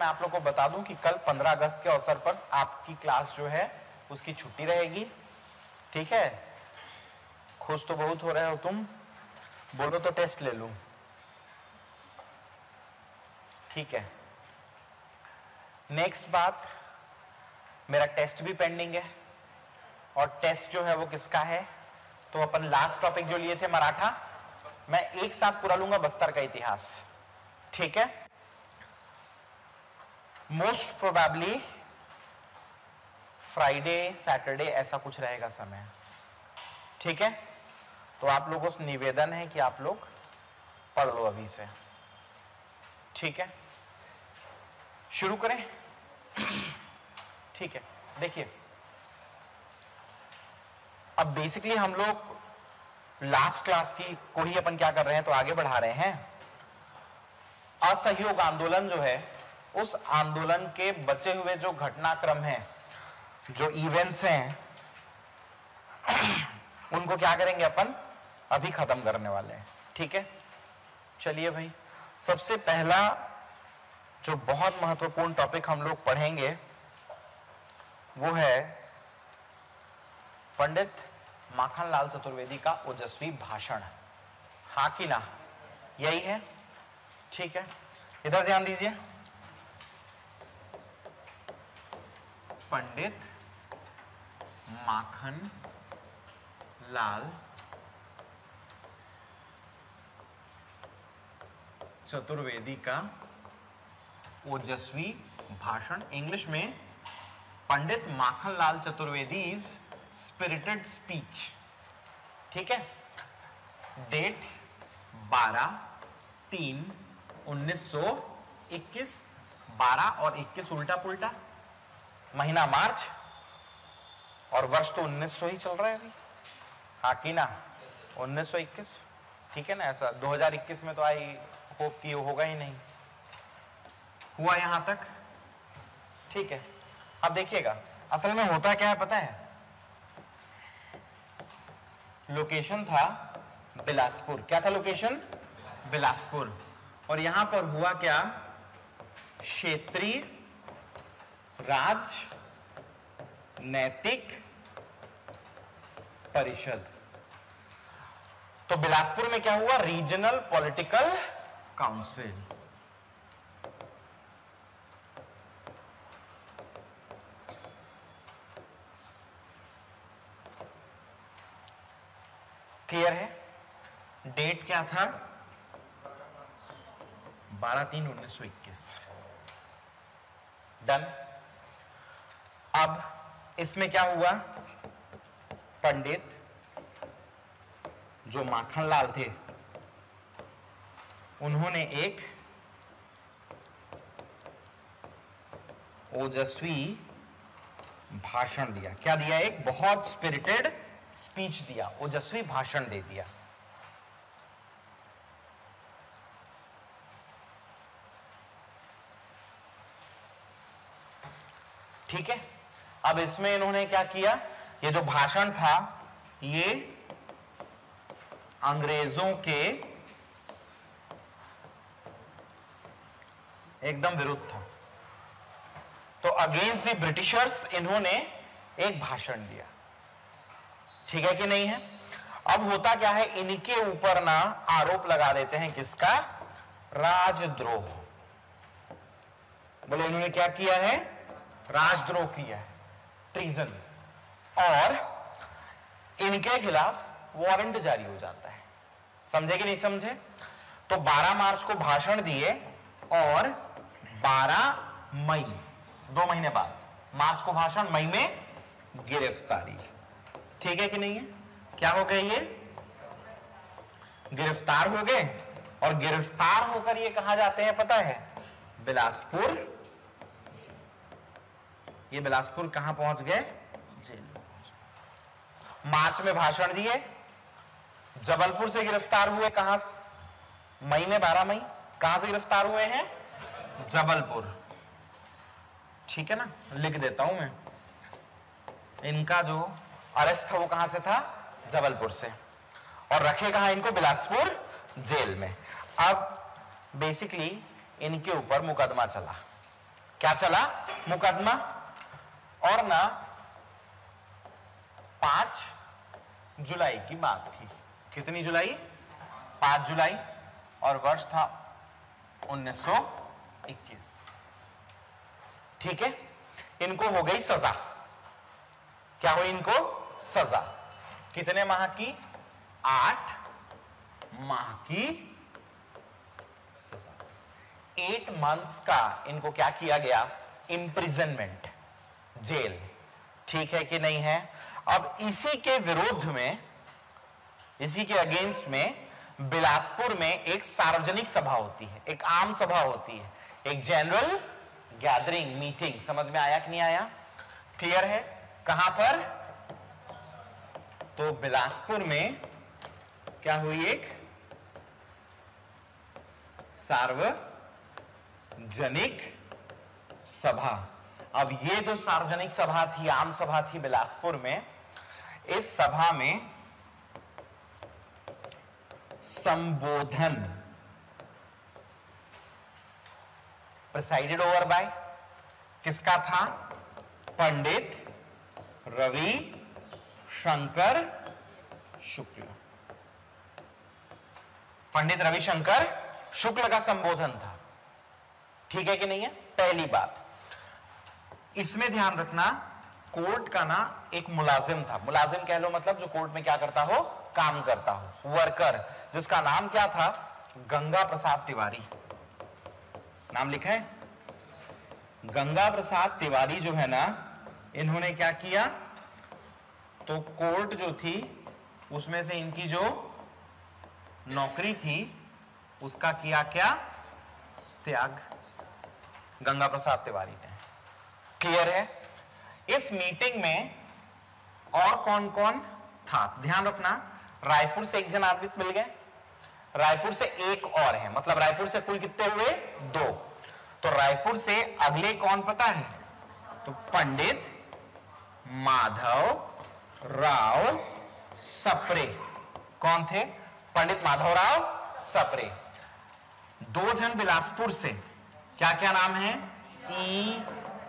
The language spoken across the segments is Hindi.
मैं आप लोग को बता दूँ कि कल 15 अगस्त के अवसर पर आपकी क्लास जो है, उसकी छुट्टी रहेगी। ठीक है? खुश तो बहुत हो रहे हो तुम। बोलो तो टेस्ट ले लूँ। ठीक है। नेक्स्ट बात, मेरा टेस्ट भी पेंडिंग है। और टेस्ट जो है वो किसका है? तो अपन लास्ट टॉपिक जो लिए थे मराठा, मैं एक साथ पूरा लूँगा बस्तर का इतिहास। ठीक है? मोस्ट प्रोबेबली फ्राइडे सैटरडे ऐसा कुछ रहेगा समय। ठीक है? तो आप लोगों से निवेदन है कि आप लोग पढ़ लो अभी से। ठीक है? शुरू करें। ठीक है, देखिए। अब बेसिकली हम लोग लास्ट क्लास की को ही अपन क्या कर रहे हैं तो आगे बढ़ा रहे हैं। असहयोग आंदोलन जो है उस आंदोलन के बचे हुए जो घटनाक्रम है, जो इवेंट्स हैं, उनको क्या करेंगे अपन? अभी खत्म करने वाले हैं। ठीक है? चलिए भाई। सबसे पहला जो बहुत महत्वपूर्ण टॉपिक हम लोग पढ़ेंगे, वो है पंडित माखनलाल चतुर्वेदी का ओजस्वी भाषण। हा कि ना? यही है? ठीक है? इधर ध्यान दीजिए। पंडित माखन लाल चतुर्वेदी का ओजस्वी भाषण। इंग्लिश में Pandit Makhanlal Chaturvedi is spirited speech. ठीक है? डेट 12 तीन उन्नीस सौ इक्कीस। बारह और इक्कीस उल्टा पुल्टा महीना मार्च और वर्ष तो 1900 ही चल रहा है अभी। हाँ की ना? 1921 ठीक है ना? ऐसा 2021 में तो आई होप कि होगा ही नहीं। हुआ यहाँ तक? ठीक है। अब देखिएगा, असल में होता क्या है पता है? लोकेशन था बिलासपुर। क्या था लोकेशन बिलासपुर। और यहाँ पर हुआ क्या? क्षेत्रीय राज, नैतिक परिषद। तो बिलासपुर में क्या हुआ? रीजनल पॉलिटिकल काउंसिल क्लियर है? डेट क्या था? बारह तीन उन्नीस सौ इक्कीस। डन अब इसमें क्या हुआ? पंडित जो माखनलाल थे, उन्होंने एक ओजस्वी भाषण दिया। क्या दिया? एक बहुत स्पिरिटेड स्पीच दिया। ओजस्वी भाषण दे दिया। ठीक है? अब इसमें इन्होंने क्या किया? ये जो भाषण था, ये अंग्रेज़ों के एकदम विरुद्ध था। तो अगेंस्ट द ब्रिटिशर्स इन्होंने एक भाषण दिया। ठीक है कि नहीं है? अब होता क्या है? इनके ऊपर ना आरोप लगा देते हैं किसका? राजद्रोह। बोले, इन्होंने क्या किया है? राजद्रोह किया है। ट्रीजन और इनके खिलाफ वारंट जारी हो जाता है। समझे कि नहीं समझे? तो 12 मार्च को भाषण दिए और 12 मई, दो महीने बाद, मार्च को भाषण, मई में गिरफ्तारी। ठीक है कि नहीं है? क्या हो गए ये? गिरफ़्तार हो गए? और गिरफ़्तार होकर ये कहा जाते हैं पता है? बिलासपुर ये बिलासपुर कहाँ पहुँच गए? जेल मार्च में भाषण दिए। जबलपुर से गिरफ़्तार हुए कहाँ? मई में, बारह मई। कहाँ से गिरफ़्तार हुए हैं? जबलपुर। ठीक है ना? लिख देता हूँ मैं। इनका जो अरेस्ट था वो कहाँ से था? जबलपुर से। और रखे कहा इनको? बिलासपुर जेल में। अब बेसिकली इनके ऊपर मुकदमा चला। क्या चला? मुकदमा और ना पाँच जुलाई की बात थी। कितनी जुलाई? पाँच जुलाई, और वर्ष था 1921 ठीक है? इनको हो गई सजा। क्या हुई इनको? सजा। कितने माह की? आठ माह की सजा। एट मंथ्स का इनको क्या किया गया? Imprisonment jail. ठीक है कि नहीं है? अब इसी के विरोध में, इसी के अगेंस्ट में, बिलासपुर में एक सार्वजनिक सभा होती है, एक आम सभा होती है, एक जनरल गैदरिंग मीटिंग समझ में आया कि नहीं आया? क्लियर है? कहाँ पर? तो बिलासपुर में क्या हुई एक? सार्वजनिक सभा। अब ये जो सार्वजनिक सभा थी, आम सभा थी बिलासपुर में, इस सभा में संबोधन प्रिसाइडेड ओवर बाय किसका था? पंडित रवि शंकर शुक्ल। पंडित रविशंकर शुक्ल का संबोधन था। ठीक है कि नहीं है? पहली बात। इसमें ध्यान रखना, कोर्ट का ना एक मुलाजिम था। मुलाजिम कह लो मतलब जो कोर्ट में क्या करता हो, काम करता हो वर्कर जिसका नाम क्या था? गंगा प्रसाद तिवारी। नाम लिखा है? गंगा प्रसाद तिवारी जो है ना, इन्होंने क्या किया? तो कोर्ट जो थी, उसमें से इनकी जो नौकरी थी, उसका किया क्या? त्याग। गंगा प्रसाद तिवारी ने। क्लियर है? इस मीटिंग में और कौन कौन था? ध्यान रखना, रायपुर से एक जन आदमी मिल गए। रायपुर से एक और है। मतलब रायपुर से कुल कितने हुए? दो। तो रायपुर से अगले कौन पता है? तो पंडित माधव राव सप्रे। कौन थे? पंडित माधव राव सप्रे। दो जन बिलासपुर से। क्या क्या नाम है? ई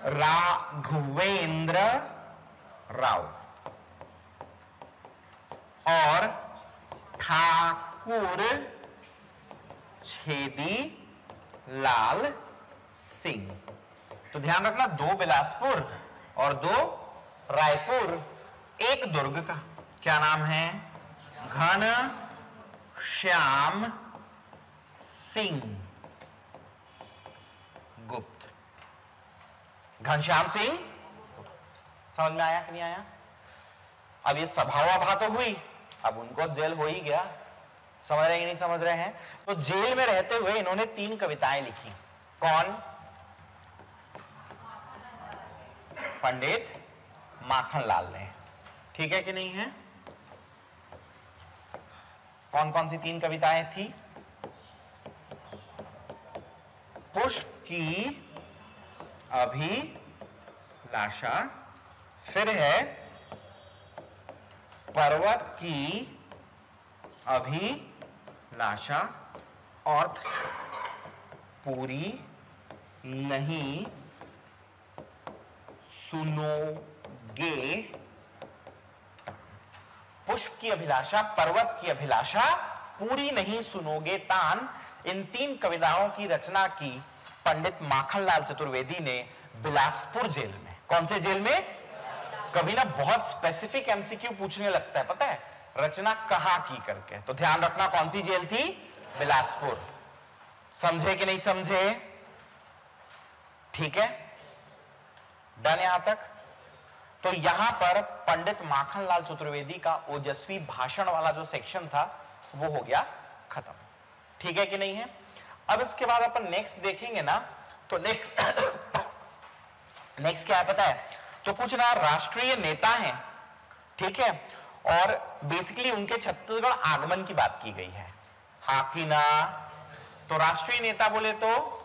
राघवेंद्र राव। और ठाकुर छेदी लाल सिंह। तो ध्यान रखना, दो बिलासपुर और दो रायपुर। एक दुर्ग का। क्या नाम है? घन श्याम सिंह। घनश्याम सिंह। समझ में आया कि नहीं आया? अब ये सभा तो हुई। अब उनको जेल हो ही गया। समझ रहे हैं नहीं समझ रहे हैं? तो जेल में रहते हुए इन्होंने तीन कविताएँ लिखी। कौन? पंडित माखन लाल ने। ठीक है कि नहीं है? कौन कौन सी तीन कविताएँ थी? पुष्प की अभिलाषा फिर है पर्वत की अभिलाषा अर्थ पूरी नहीं सुनोगे। पुष्प की अभिलाषा, पर्वत की अभिलाषा, पूरी नहीं सुनोगे तान, इन तीन कविताओं की रचना की। पंडित माखनलाल चतुर्वेदी ने बिलासपुर जेल में। कौन से जेल में? कभी ना बहुत स्पेसिफिक एमसीक्यू पूछने लगता है, पता है? रचना कहाँ की करके। तो ध्यान रखना कौन सी जेल थी? बिलासपुर। समझे कि नहीं समझे? ठीक है? डन यहाँ तक? तो यहाँ पर पंडित माखनलाल चतुर्वेदी का ओजस्वी भाषण वाला जो सेक्शन था, वो हो गया खत्म। ठीक है कि नहीं है? अब इसके बाद अपन नेक्स्ट देखेंगे ना तो नेक्स्ट नेक्स्ट क्या पता है? तो कुछ ना राष्ट्रीय नेता हैं, ठीक है? और बेसिकली उनके छत्तीसगढ़ आगमन की बात की गई है। हा कि ना? तो राष्ट्रीय नेता बोले तो?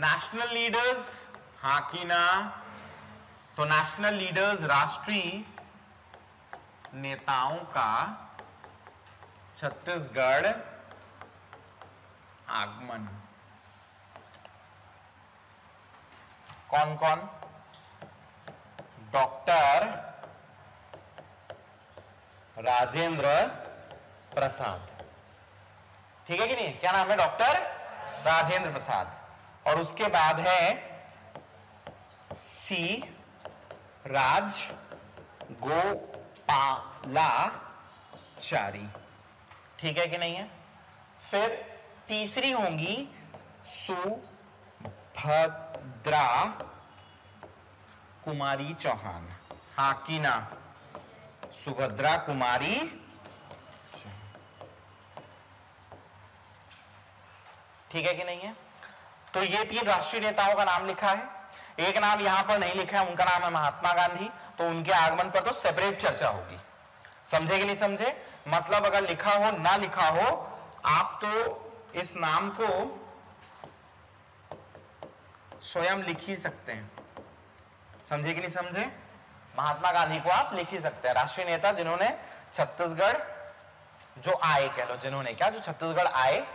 नेशनल लीडर्स हा कि ना? तो नेशनल लीडर्स राष्ट्रीय नेताओं का छत्तीसगढ़ आगमन। कौन कौन? डॉक्टर राजेंद्र प्रसाद। ठीक है कि नहीं? क्या नाम है डॉक्टर? राजेंद्र प्रसाद। और उसके बाद है सी राज गोपालाचारी। ठीक है कि नहीं है? फिर तीसरी होंगी सुभद्रा कुमारी चौहान। हाँ की ना? सुभद्रा, कुमारी ठीक है कि नहीं है? तो ये तीन राष्ट्रीय नेताओं का नाम लिखा है। एक नाम यहाँ पर नहीं लिखा है, उनका नाम है महात्मा गांधी। तो उनके आगमन पर तो सेपरेट चर्चा होगी। समझे कि नहीं समझे? मतलब अगर लिखा हो, ना लिखा हो, आप तो इस नाम को स्वयं लिख ही सकते हैं। समझे कि नहीं समझे? महात्मा गांधी को आप लिख ही सकते हैं। राष्ट्रीय नेता जिन्होंने छत्तीसगढ़ जो आए, कह लो जिन्होंने, क्या जो छत्तीसगढ़ आए,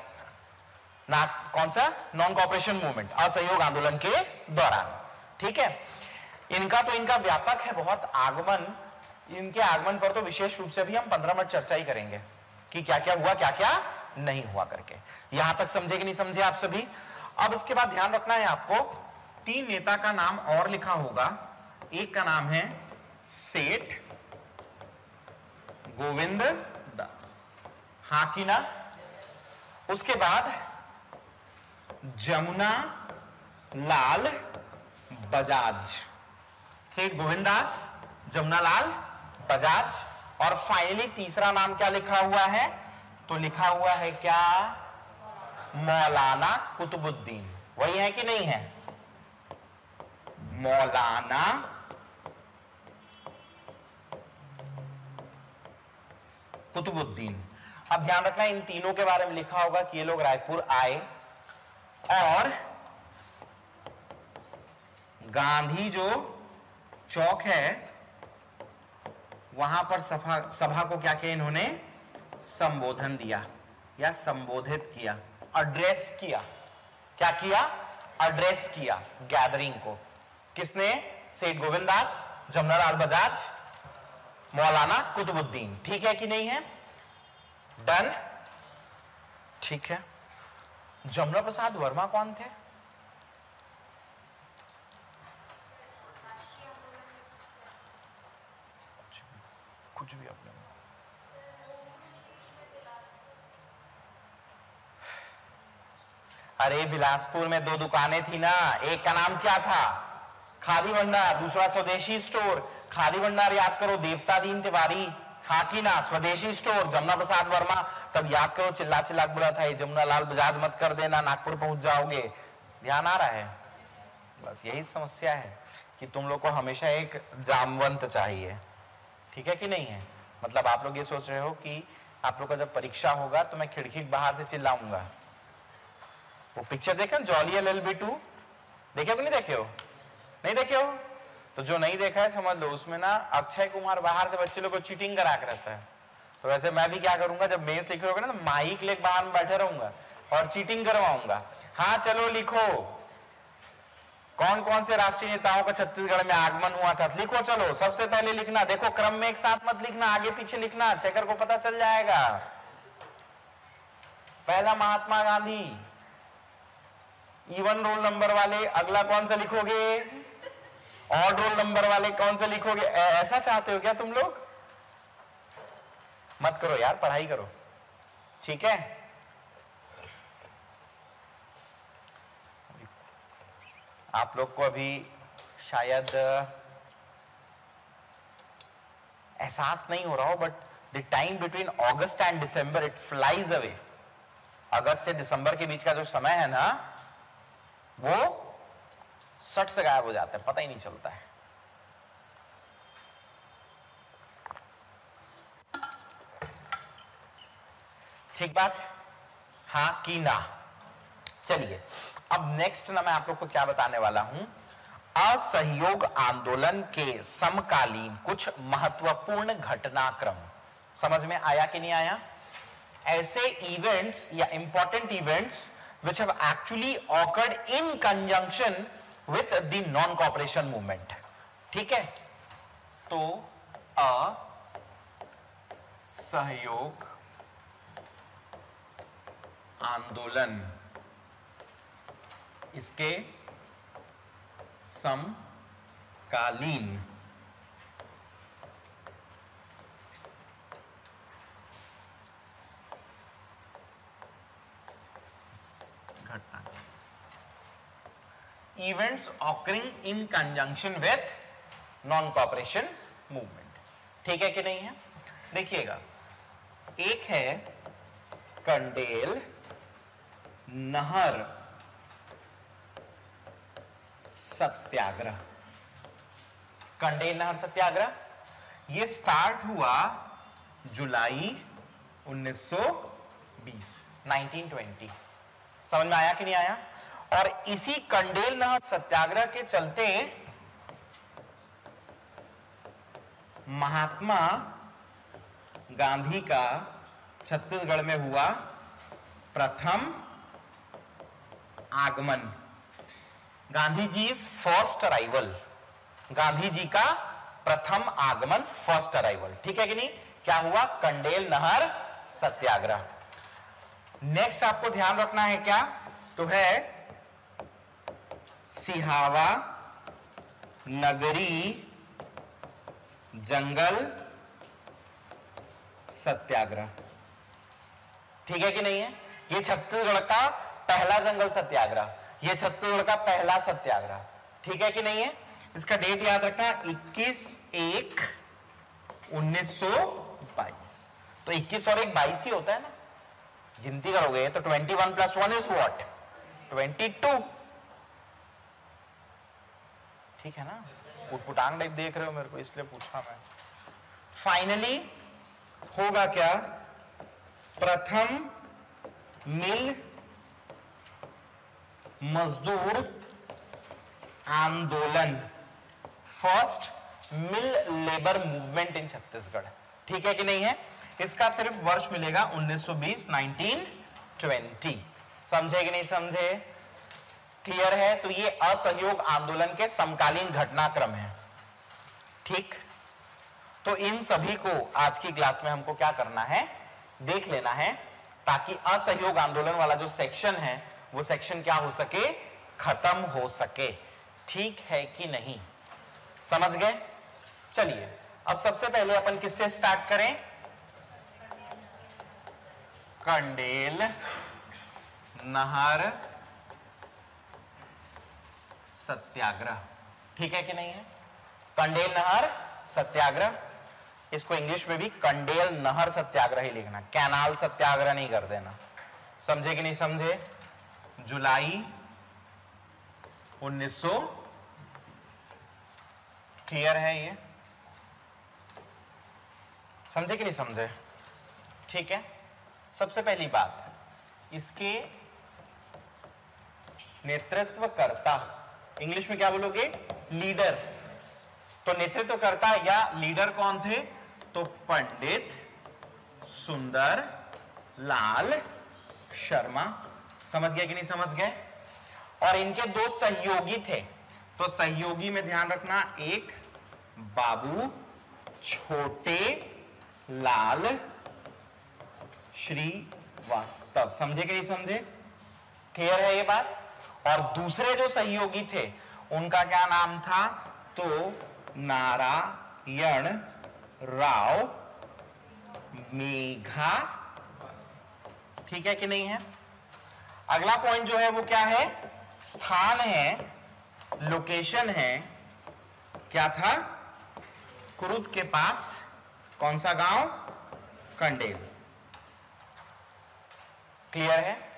ना, कौन सा? नॉन कॉपरेशन मूवमेंट असहयोग आंदोलन के दौरान। ठीक है? इनका तो इनका व्यापक है बहुत आगमन। इनके आगमन पर तो विशेष रूप से भी हम पंद्रह मिनट चर्चा ही करेंगे कि क्या क्या हुआ क्या क्या नहीं हुआ करके। यहाँ तक समझे कि नहीं समझे आप सभी? अब इसके बाद ध्यान रखना है आपको, तीन नेता का नाम और लिखा होगा। एक का नाम है सेठ गोविंद दास। हा की ना? उसके बाद जमुना लाल बजाज। सेठ गोविंद दास, जमुना लाल बजाज। और फाइनली तीसरा नाम क्या लिखा हुआ है? तो लिखा हुआ है क्या? मौलाना कुतुबुद्दीन। वही है कि नहीं है? मौलाना कुतुबुद्दीन। अब ध्यान रखना, इन तीनों के बारे में लिखा होगा कि ये लोग रायपुर आए और गांधी जो चौक है, वहाँ पर सभा सभा को क्या किया इन्होंने? संबोधन दिया या संबोधित किया एड्रेस किया। क्या किया? एड्रेस किया गैदरिंग को। किसने? सेठ गोविंदास जमनालाल बजाज, मौलाना कुतुबुद्दीन। ठीक है कि नहीं है? डन ठीक है। जमुना प्रसाद वर्मा कौन थे कुछ भी अपने अरे बिलासपुर में दो दुकानें थी ना। एक का नाम क्या था? खादी भंडार, दूसरा स्वदेशी स्टोर। खादी भंडार याद करो, देवता दीन तिवारी। हाकी ना? स्वदेशी स्टोर जमुना प्रसाद वर्मा। तब याद करो चिल्ला चिल्ला बुरा था जमुना लाल बजाज मत कर देना, नागपुर पहुँच जाओगे। ध्यान आ रहा है? बस यही समस्या है कि तुम लोग को हमेशा एक जामवंत चाहिए। ठीक है कि नहीं है? मतलब आप लोग ये सोच रहे हो कि आप लोग का जब परीक्षा होगा तो मैं खिड़की बाहर से चिल्लाऊँगा। वो पिक्चर देखे? Jolly L L B two देखे कि नहीं देखे हो? नहीं देखे हो? तो जो नहीं देखा है, समझ लो, उसमें ना अक्षय कुमार बाहर से बच्चे लोग को चीटिंग करा के रहता है। तो वैसे मैं भी क्या करूँगा, जब मेन्स लिखे होगा ना तो माइक लेके बाहर में बैठे रहूँगा और चीटिंग करवाऊँगा। हाँ चलो लिखो। कौन कौन से राष्ट्रीय नेताओं का छत्तीसगढ़ में आगमन हुआ था? लिखो, चलो। सबसे पहले लिखना। देखो, क्रम में एक साथ मत लिखना। आगे पीछे लिखना। चेकर को पता चल जाएगा। पहला Mahatma Gandhi. Even roll number वाले, अगला कौन सा लिखोगे? ऑड रोल नंबर वाले कौन सा लिखोगे? ऐसा चाहते हो क्या तुम लोग? मत करो यार, पढ़ाई करो। ठीक है? आप लोग को अभी शायद, एहसास नहीं हो रहा हो but the time between August and December it flies away अगस्त से दिसंबर के बीच का जो समय है ना वो सट से गायब हो जाता है, पता ही नहीं चलता है। ठीक बात? हाँ की ना? चलिए, अब नेक्स्ट ना मैं आप लोग को क्या बताने वाला हूँ? असहयोग आंदोलन के समकालीन कुछ महत्वपूर्ण घटनाक्रम। समझ में आया कि नहीं आया? ऐसे इवेंट्स या important events which have actually occurred in conjunction with the non cooperation movement ठीक है तो अ सहयोग आंदोलन इसके समकालीन events occurring in conjunction with non cooperation movement ठीक है कि नहीं है? देखिएगा। एक है कंडेल, नहर, सत्याग्रह। कंडेल, नहर, सत्याग्रह? ये स्टार्ट हुआ जुलाई 1920 1920 समझ में आया कि नहीं आया? और इसी कंडेल नहर सत्याग्रह के चलते महात्मा गांधी का छत्तीसगढ़ में हुआ प्रथम आगमन। Gandhi ji is first arrival Gandhi ji का प्रथम आगमन फ़र्स्ट अराइवल ठीक है कि नहीं? क्या हुआ? कंडेल नहर सत्याग्रह। नेक्स्ट आपको ध्यान रखना है क्या? तो है सिहावा, नगरी, जंगल, सत्याग्रह। ठीक है कि नहीं है? ये छत्तीसगढ़ का पहला जंगल सत्याग्रह, ये छत्तीसगढ़ का पहला सत्याग्रह। ठीक है कि नहीं है? इसका डेट याद रखना 21 एक 1922 तो 21 और एक 22 ही होता है ना? गिनती करोगे तो 21 one plus one is what 22 ठीक है ना? पुटपुटांग टाइप देख रहे हो मेरे को, इसलिए पूछा मैं। फाइनली होगा क्या? प्रथम मिल मजदूर आंदोलन। First mill labour movement in Chhattisgarh ठीक है कि नहीं है? इसका सिर्फ़ वर्ष मिलेगा 1920 1920 समझे कि नहीं समझे? क्लियर है? तो ये असहयोग आंदोलन के समकालीन घटनाक्रम है। ठीक? तो इन सभी को आज की क्लास में हमको क्या करना है? देख लेना है, ताकि असहयोग आंदोलन वाला जो सेक्शन है, वो सेक्शन क्या हो सके? खत्म हो सके। ठीक है कि नहीं? समझ गए? चलिए, अब सबसे पहले अपन किससे स्टार्ट करें? कंडेल, नहर सत्याग्रह। ठीक है कि नहीं है? कंडेल नहर, सत्याग्रह। इसको इंग्लिश में भी कंडेल नहर सत्याग्रह ही लिखना कैनाल सत्याग्रह नहीं कर देना। समझे कि नहीं समझे? जुलाई 1900 क्लियर है ये? समझे कि नहीं समझे? ठीक है। सबसे पहली बात, इसके नेतृत्वकर्ता इंग्लिश में क्या बोलोगे? लीडर। तो नेतृत्व नेतृत्वकर्ता या लीडर कौन थे? तो पंडित सुंदर लाल शर्मा। समझ गए कि नहीं समझ गए? और इनके दो सहयोगी थे। तो सहयोगी में ध्यान रखना, एक बाबू छोटे लाल श्री वास्तव समझे कि नहीं समझे? क्लियर है ये बात? और दूसरे जो सहयोगी थे, उनका क्या नाम था? तो नारायण राव मेघा। ठीक है कि नहीं है? अगला पॉइंट जो है वो क्या है? स्थान है लोकेशन है। क्या था? कुरुद के पास कौन सा गाँव? कंडेल क्लियर है?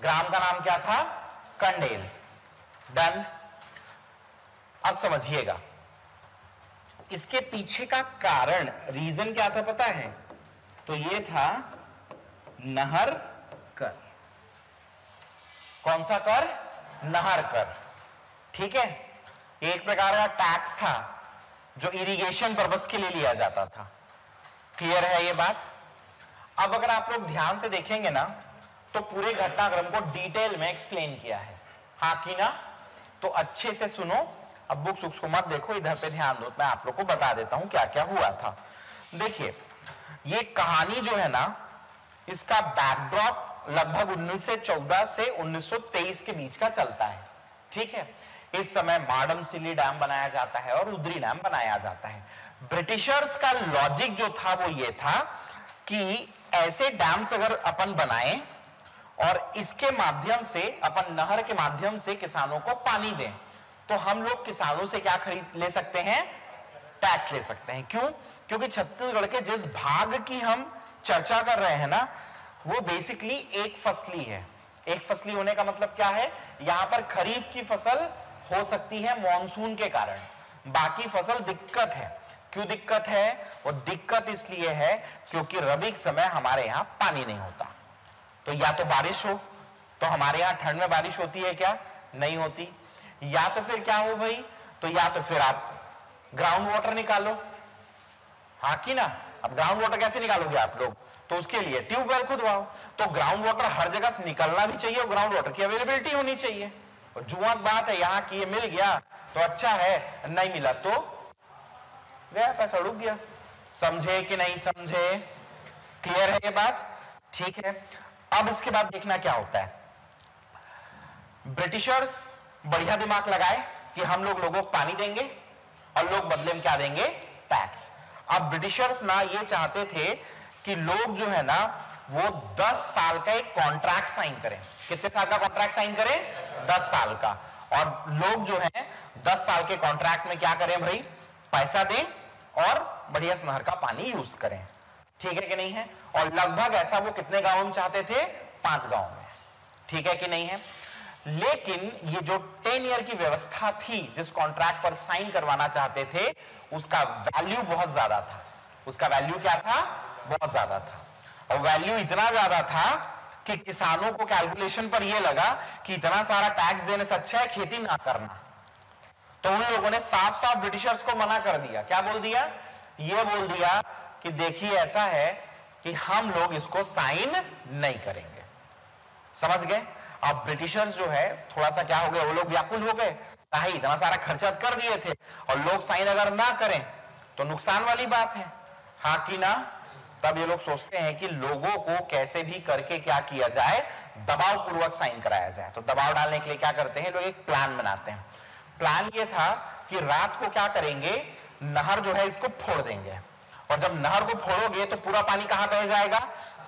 ग्राम का नाम क्या था? कंडेल। डन। अब समझिएगा। इसके पीछे का कारण, रीजन क्या था पता है? तो ये था नहर कर। कौन सा कर? नहर कर। ठीक है? एक प्रकार का टैक्स था, जो इरिगेशन पर्पज के लिए लिया जाता था। क्लियर है ये बात? अब अगर आप लोग ध्यान से देखेंगे ना तो पूरे घटनाक्रम को डिटेल में एक्सप्लेन किया है। हाँ की ना? तो अच्छे से सुनो। अब बुक्स को मत देखो, इधर पे ध्यान दो। मैं आप लोग को बता देता हूँ क्या क्या हुआ था। देखिए, ये कहानी जो है ना, इसका बैकड्रॉप लगभग 1914 से 1923 के बीच का चलता है। ठीक है? इस समय माडम सिली डैम बनाया जाता है और उदरी डैम बनाया जाता है। ब्रिटिशर्स का लॉजिक जो था वो ये था कि ऐसे डैम्स अगर अपन बनाएँ और इसके माध्यम से, अपन नहर के माध्यम से किसानों को पानी दें। तो हम लोग किसानों से क्या खरीद ले सकते हैं? टैक्स ले सकते हैं। क्यों? क्योंकि छत्तीसगढ़ के जिस भाग की हम चर्चा कर रहे हैं ना, वो बेसिकली एक फसली है। एक फसली होने का मतलब क्या है? यहाँ पर खरीफ की फ़सल हो सकती है मानसून के कारण। बाकी फ़सल दिक्कत है। क्यों दिक्कत है? वो दिक्कत इसलिए है क्योंकि रबी समय हमारे यहाँ पानी नहीं होता। तो या तो बारिश हो तो हमारे यहाँ ठंड में बारिश होती है क्या? नहीं होती। या तो फिर क्या हो भाई? तो या तो फिर आप ग्राउंड वाटर निकालो। हाँ कि ना? अब ग्राउंड वाटर कैसे निकालोगे आप लोग? तो उसके लिए ट्यूबवेल खुदवाओ। तो ग्राउंड वाटर हर जगह से निकलना भी चाहिए और ग्राउंड वाटर की अवेलेबिलिटी होनी चाहिए। और जुआ बात है, यहाँ की ये मिल गया तो अच्छा है, नहीं मिला तो गया, पैसा डूब गया। समझे कि नहीं समझे? क्लियर है ये बात? ठीक है। अब इसके बाद देखना क्या होता है। ब्रिटिशर्स बढ़िया दिमाग लगाए कि हम लोग लोगों को पानी देंगे और लोग बदले में क्या देंगे? टैक्स अब ब्रिटिशर्स ना ये चाहते थे कि लोग जो है ना, वो 10 साल का एक कॉन्ट्रैक्ट साइन करें। कितने साल का कॉन्ट्रैक्ट साइन करें? 10 साल का। और लोग जो है 10 साल के कॉन्ट्रैक्ट में क्या करें भाई? पैसा दें और बढ़िया नहर का पानी यूज़ करें। ठीक है कि नहीं है? और लगभग ऐसा वो कितने गाँव में चाहते थे? पाँच गाँव में। ठीक है कि नहीं है? लेकिन ये जो टेन ईयर की व्यवस्था थी, जिस कॉन्ट्रैक्ट पर साइन करवाना चाहते थे, उसका वैल्यू बहुत ज़्यादा था। उसका वैल्यू क्या था? बहुत ज़्यादा था। और वैल्यू इतना ज़्यादा था कि किसानों को कैलकुलेशन पर यह लगा कि इतना सारा टैक्स देने से अच्छा है, खेती ना करना। तो उन लोगों ने साफ़ साफ़ ब्रिटिशर्स को मना कर दिया। क्या बोल दिया? यह बोल दिया कि देखिए ऐसा है कि हम लोग इसको साइन नहीं करेंगे। समझ गए? अब ब्रिटिशर्स जो है थोड़ा सा क्या हो गया? वो लोग व्याकुल हो गए। ही इतना सारा खर्चा कर दिए थे और लोग साइन अगर ना करें तो नुकसान वाली बात है। हाँ कि ना? तब ये लोग सोचते हैं कि लोगों को कैसे भी करके क्या किया जाए दबाव पूर्वक साइन कराया जाए। तो दबाव डालने के लिए क्या करते हैं? लोग एक प्लान बनाते हैं। प्लान ये था कि रात को क्या करेंगे? नहर जो है, इसको फोड़ देंगे। और जब नहर को फोड़ोगे तो पूरा पानी कहाँ बह जाएगा?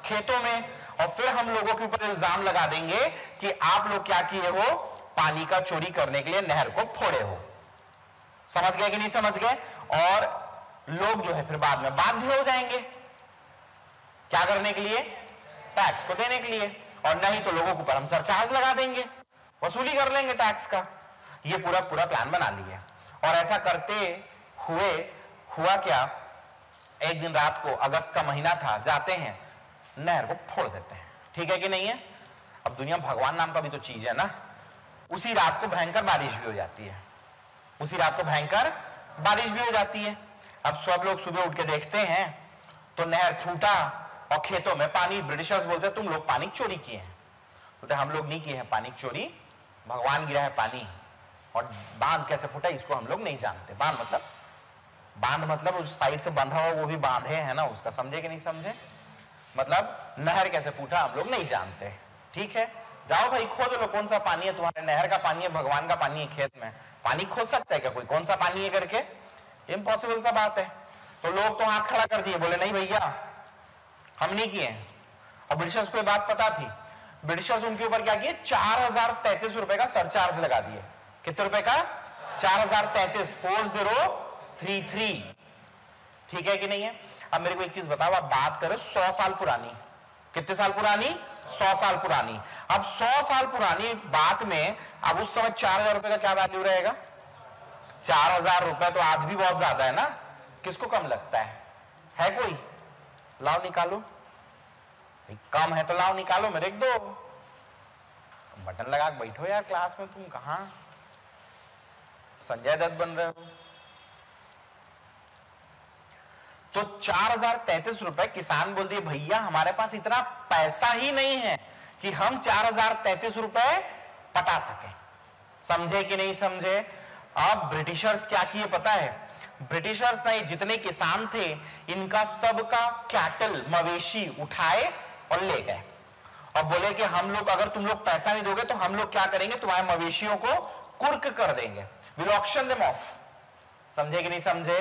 खेतों में। और फिर हम लोगों के ऊपर इल्ज़ाम लगा देंगे कि आप लोग क्या किए हो? पानी का चोरी करने के लिए नहर को फोड़े हो। समझ गए कि नहीं समझ गए? और लोग जो है फिर बाद में बाध्य हो जाएँगे। क्या करने के लिए? टैक्स को देने के लिए। और नहीं तो लोगों के ऊपर हम सरचार्ज लगा देंगे। वसूली कर लेंगे टैक्स का। ये पूरा पूरा प्लान बना लिया। और ऐसा करते हुए हुआ क्या? एक दिन रात को अगस्त का महीना था, जाते हैं, नहर को फोड़ देते हैं। ठीक है कि नहीं है? अब दुनिया भगवान नाम का भी तो चीज़ है ना। उसी रात को भयंकर बारिश भी हो जाती है। उसी रात को भयंकर बारिश भी हो जाती है। अब सब लोग सुबह उठ के देखते हैं तो नहर छूटा और खेतों में पानी, ब्रिटिशर्स बोलते तुम लोग पानी चोरी किए हैं। बोलते हम लोग नहीं किए हैं पानी चोरी। भगवान गिरा है पानी और बाँध कैसे फूटा इसको हम लोग नहीं जानते। बाँध मतलब बाँध मतलब उस साइड से बंधा हुआ वो भी बांधे है ना, उसका समझे कि नहीं समझे? मतलब नहर कैसे फूटा हम लोग नहीं जानते। ठीक है? जाओ भाई, खोज लो कौन सा पानी है तुम्हारे, नहर का पानी है, भगवान का पानी है खेत में। पानी खोज सकता है क्या कोई? कौन सा पानी है करके इम्पॉसिबल सा बात है। तो लोग तो हाथ खड़ा कर दिए, बोले, नहीं भैया, हम नहीं किए और ब्रिटिशर्स को बात पता थी। ब्रिटिशर्स उनके ऊपर क्या किए? चार हज़ार तैतीस रुपए का सरचार्ज लगा दिए। कितने रुपए का? चार हज़ार तैतीस फोर ज़ीरो थ्री थ्री ठीक है कि नहीं है? अब मेरे को एक चीज़ बताओ, आप बात करें सौ साल पुरानी। कितने साल पुरानी? सौ साल पुरानी। अब सौ साल पुरानी बात में अब उस समय चार हज़ार रुपए का क्या वैल्यू रहेगा? चार हज़ार रुपए तो आज भी बहुत ज़्यादा है ना? किसको कम लगता है? है कोई? लाओ निकालो। कम है तो लाओ, निकालो मेरे एक दो। बटन लगा बैठो यार, क्लास में तुम कहा? संजय दत्त बन रहे हो। तो चार हज़ार तैतीस रुपए किसान बोल दिए, भैया, हमारे पास इतना पैसा ही नहीं है कि हम चार हज़ार तैतीस रुपए पटा सके। समझे कि नहीं समझे? अब ब्रिटिशर्स क्या किए पता है? ब्रिटिशर्स ने जितने किसान थे, इनका सबका कैटल, मवेशी उठाए और ले गए। और बोले कि हम लोग, अगर तुम लोग पैसा नहीं दोगे तो हम लोग क्या करेंगे? तुम्हारे मवेशियों को कुर्क कर देंगे। विल ऑक्शन देम ऑफ़ समझे कि नहीं समझे?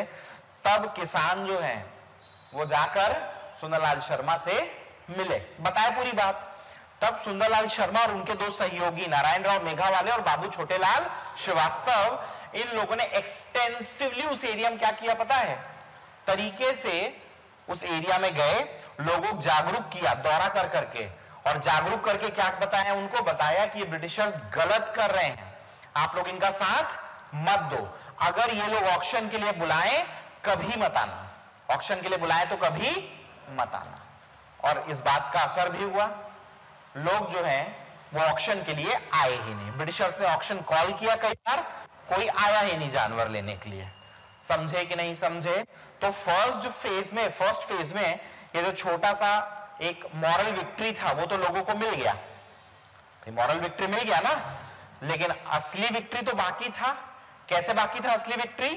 तब किसान जो है, वो जाकर सुंदरलाल शर्मा से मिले। बताए पूरी बात। तब सुंदरलाल शर्मा और उनके दो सहयोगी नारायण राव मेघावाले और बाबू छोटेलाल श्रीवास्तव, इन लोगों ने एक्सटेंसिवली उस एरिया में क्या किया पता है? तरीके से उस एरिया में गए, लोगों को जागरूक किया, दौरा कर करके। और जागरूक करके क्या बताया उनको? बताया कि ये ब्रिटिशर्स गलत कर रहे हैं। आप लोग इनका साथ मत दो। अगर ये लोग ऑक्शन के लिए बुलाएँ कभी मत आना। ऑक्शन के लिए बुलाए तो कभी मत आना। और इस बात का असर भी हुआ। लोग जो हैं, वो ऑक्शन के लिए आए ही नहीं। ब्रिटिशर्स ने ऑक्शन कॉल किया कई बार, कोई आया ही नहीं जानवर लेने के लिए। समझे कि नहीं समझे? तो फ़र्स्ट फ़ेज़ में फ़र्स्ट फ़ेज़ में ये जो छोटा सा एक मॉरल विक्ट्री था, वो तो लोगों को मिल गया। मॉरल विक्ट्री मिल गया ना? लेकिन असली विक्ट्री तो बाकी था। कैसे बाकी था असली विक्ट्री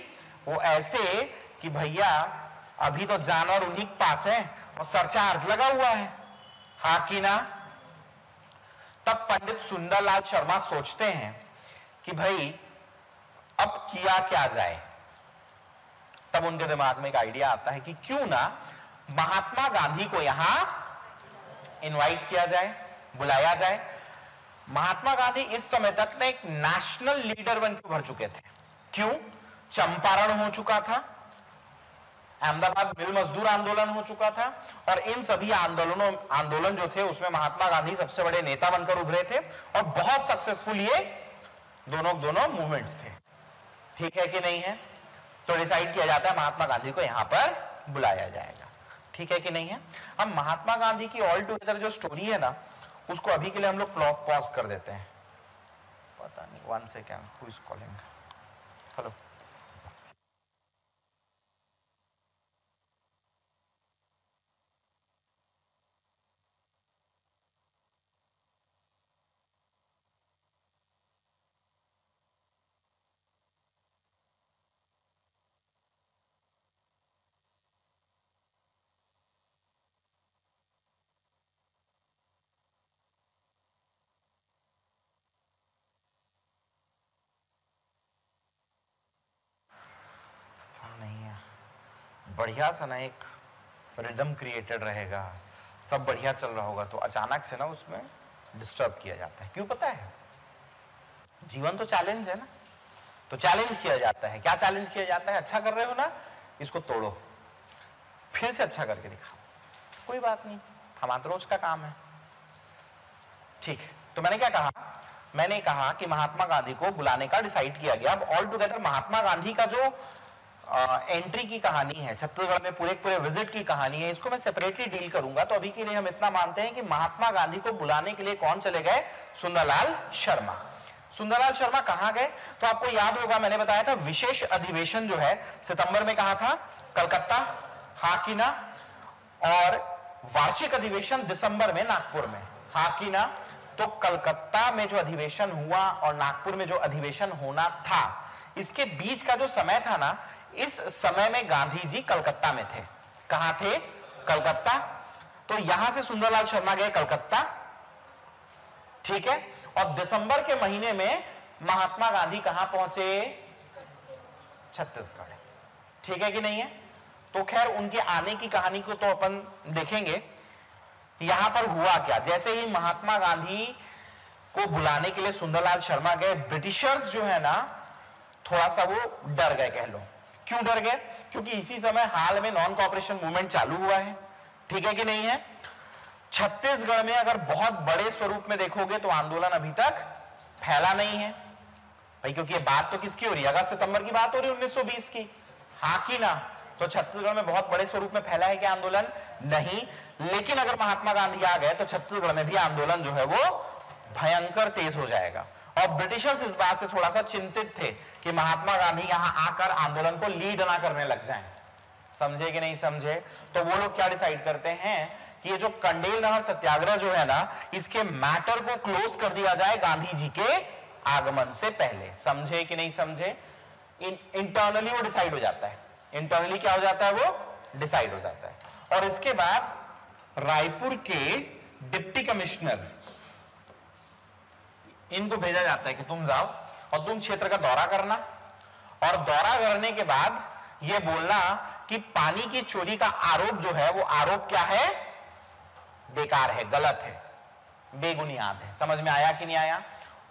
वो ऐसे कि भैया, अभी तो जानवर उन्हीं के पास है और सरचार्ज लगा हुआ है। हा कि ना? तब पंडित सुंदरलाल शर्मा सोचते हैं कि भाई, अब किया क्या जाए? तब उनके दिमाग में एक आइडिया आता है कि क्यों ना महात्मा गांधी को यहाँ इनवाइट किया जाए, बुलाया जाए। महात्मा गांधी इस समय तक ना एक नेशनल लीडर बन के चुके थे। क्यों? चंपारण हो चुका था। अहमदाबाद मिल मजदूर आंदोलन हो चुका था और इन सभी आंदोलनों, आंदोलन जो थे, उसमें महात्मा गांधी सबसे बड़े नेता बनकर उभरे थे और बहुत सक्सेसफुल ये दोनों दोनों मूवमेंट्स थे। ठीक है कि नहीं है? तो डिसाइड किया जाता है महात्मा गांधी को यहाँ पर बुलाया जाएगा। ठीक है कि नहीं है? अब महात्मा गांधी की ऑल टुगेदर जो स्टोरी है ना, उसको अभी के लिए हम लोग पॉज कर देते हैं। पता नहीं one second who is calling hello बढ़िया सा ना एक रिदम क्रिएटेड रहेगा। सब बढ़िया चल रहा होगा तो अचानक से ना उसमें डिस्टर्ब किया जाता है। क्यों पता है? जीवन तो चैलेंज है ना। तो चैलेंज किया जाता है। क्या चैलेंज किया जाता है? अच्छा कर रहे हो ना, इसको तोड़ो। फिर से अच्छा करके दिखाओ। कोई बात नहीं, हमारा रोज का काम है। ठीक तो मैंने क्या कहा? मैंने कहा कि महात्मा गांधी को बुलाने का डिसाइड किया गया। अब ऑल टुगेदर महात्मा गांधी का जो एंट्री की कहानी है, छत्तीसगढ़ में पूरे पूरे विज़िट की कहानी है, इसको मैं सेपरेटली डील करूँगा। तो अभी के लिए हम इतना मानते हैं कि महात्मा गांधी को बुलाने के लिए कौन चले गए? सुंदरलाल शर्मा। सुंदरलाल शर्मा कहा गए? तो आपको याद होगा, मैंने बताया था, विशेष अधिवेशन जो है, सितंबर में कहा था, कलकत्ता, हाकिना और वार्षिक अधिवेशन दिसंबर में नागपुर में। हाकिना तो कलकत्ता में जो अधिवेशन हुआ और नागपुर में जो अधिवेशन होना था, इसके बीच का जो समय था ना इस समय में गांधी जी कलकत्ता में थे। कहा थे? कलकत्ता। तो यहाँ से सुंदरलाल शर्मा गए कलकत्ता। ठीक है? और दिसंबर के महीने में महात्मा गांधी कहाँ पहुँचे? छत्तीसगढ़। ठीक है कि नहीं है? तो खैर, उनके आने की कहानी को तो अपन देखेंगे। यहाँ पर हुआ क्या? जैसे ही महात्मा गांधी को बुलाने के लिए सुंदरलाल शर्मा गए, ब्रिटिशर्स जो है ना, थोड़ा सा वो डर गए कह लो। क्यों डर गए क्योंकि इसी समय हाल में नॉन कॉपरेशन मूवमेंट चालू हुआ है। ठीक है कि नहीं है? छत्तीसगढ़ में अगर बहुत बड़े स्वरूप में देखोगे तो आंदोलन अभी तक फैला नहीं है। भाई, क्योंकि ये बात तो किसकी हो रही है? अगस्त सितंबर की बात हो रही है उन्नीस सौ बीस की। हाँ की ना? तो छत्तीसगढ़ में बहुत बड़े स्वरूप में फैला है क्या आंदोलन? नहीं। लेकिन अगर महात्मा गांधी आ गए तो छत्तीसगढ़ में भी आंदोलन जो है वो भयंकर तेज हो जाएगा। और ब्रिटिशर्स इस बात से थोड़ा सा चिंतित थे कि महात्मा गांधी यहाँ आकर आंदोलन को लीड ना करने लग जाएँ। समझे कि नहीं समझे? तो वो लोग क्या डिसाइड करते हैं कि ये जो कंडेल नहर सत्याग्रह जो है ना, इसके मैटर को क्लोज कर दिया जाए गांधी जी के आगमन से पहले। समझे कि नहीं समझे? इंटरनली वो डिसाइड हो जाता है। इंटरनली क्या हो जाता है वो? डिसाइड हो जाता है। और इसके बाद रायपुर के डिप्टी कमिश्नर इनको भेजा जाता है कि तुम जाओ और तुम क्षेत्र का दौरा करना। और दौरा करने के बाद यह बोलना कि पानी की चोरी का आरोप जो है, वो आरोप क्या है? बेकार है, गलत है बेगुनियाद है। समझ में आया कि नहीं आया?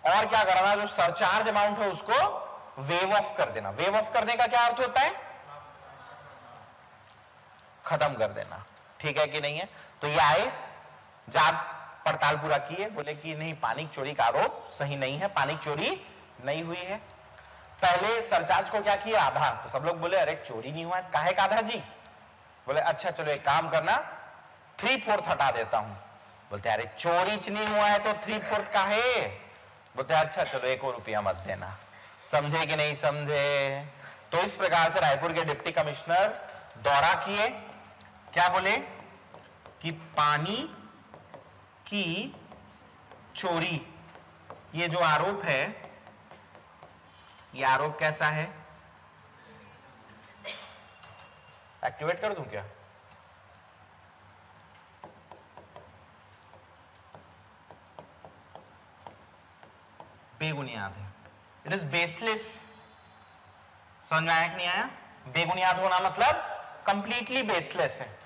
और क्या करना, जो सरचार्ज अमाउंट है उसको वेव ऑफ़ कर देना। वेव ऑफ़ करने का क्या अर्थ होता है? खत्म कर देना। ठीक है कि नहीं है? तो ये आए, जाग। पड़ताल पूरा किए बोले कि नहीं, पानी चोरी का आरोप सही नहीं है, पानी चोरी नहीं हुई है। पहले सरचार्ज को क्या किया? आधा। तो सब लोग बोले, अरे, चोरी नहीं हुआ काहे का आधा जी? बोले अच्छा चलो एक काम करना थ्री फोर्थ हटा देता हूँ। बोलते, अरे, चोरी नहीं हुआ है तो थ्री फोर्थ काहे? बोलते अच्छा चलो एक और रुपया मत देना। समझे कि नहीं समझे? तो इस प्रकार से रायपुर के डिप्टी कमिश्नर दौरा किए। क्या बोले? कि पानी की चोरी। ये जो आरोप है, ये आरोप कैसा है? एक्टिवेट कर दूँ क्या? बेबुनियाद है। इट इज़ बेसलेस समझ में आया कि नहीं आया? बेबुनियाद होना मतलब कंप्लीटली बेसलेस है।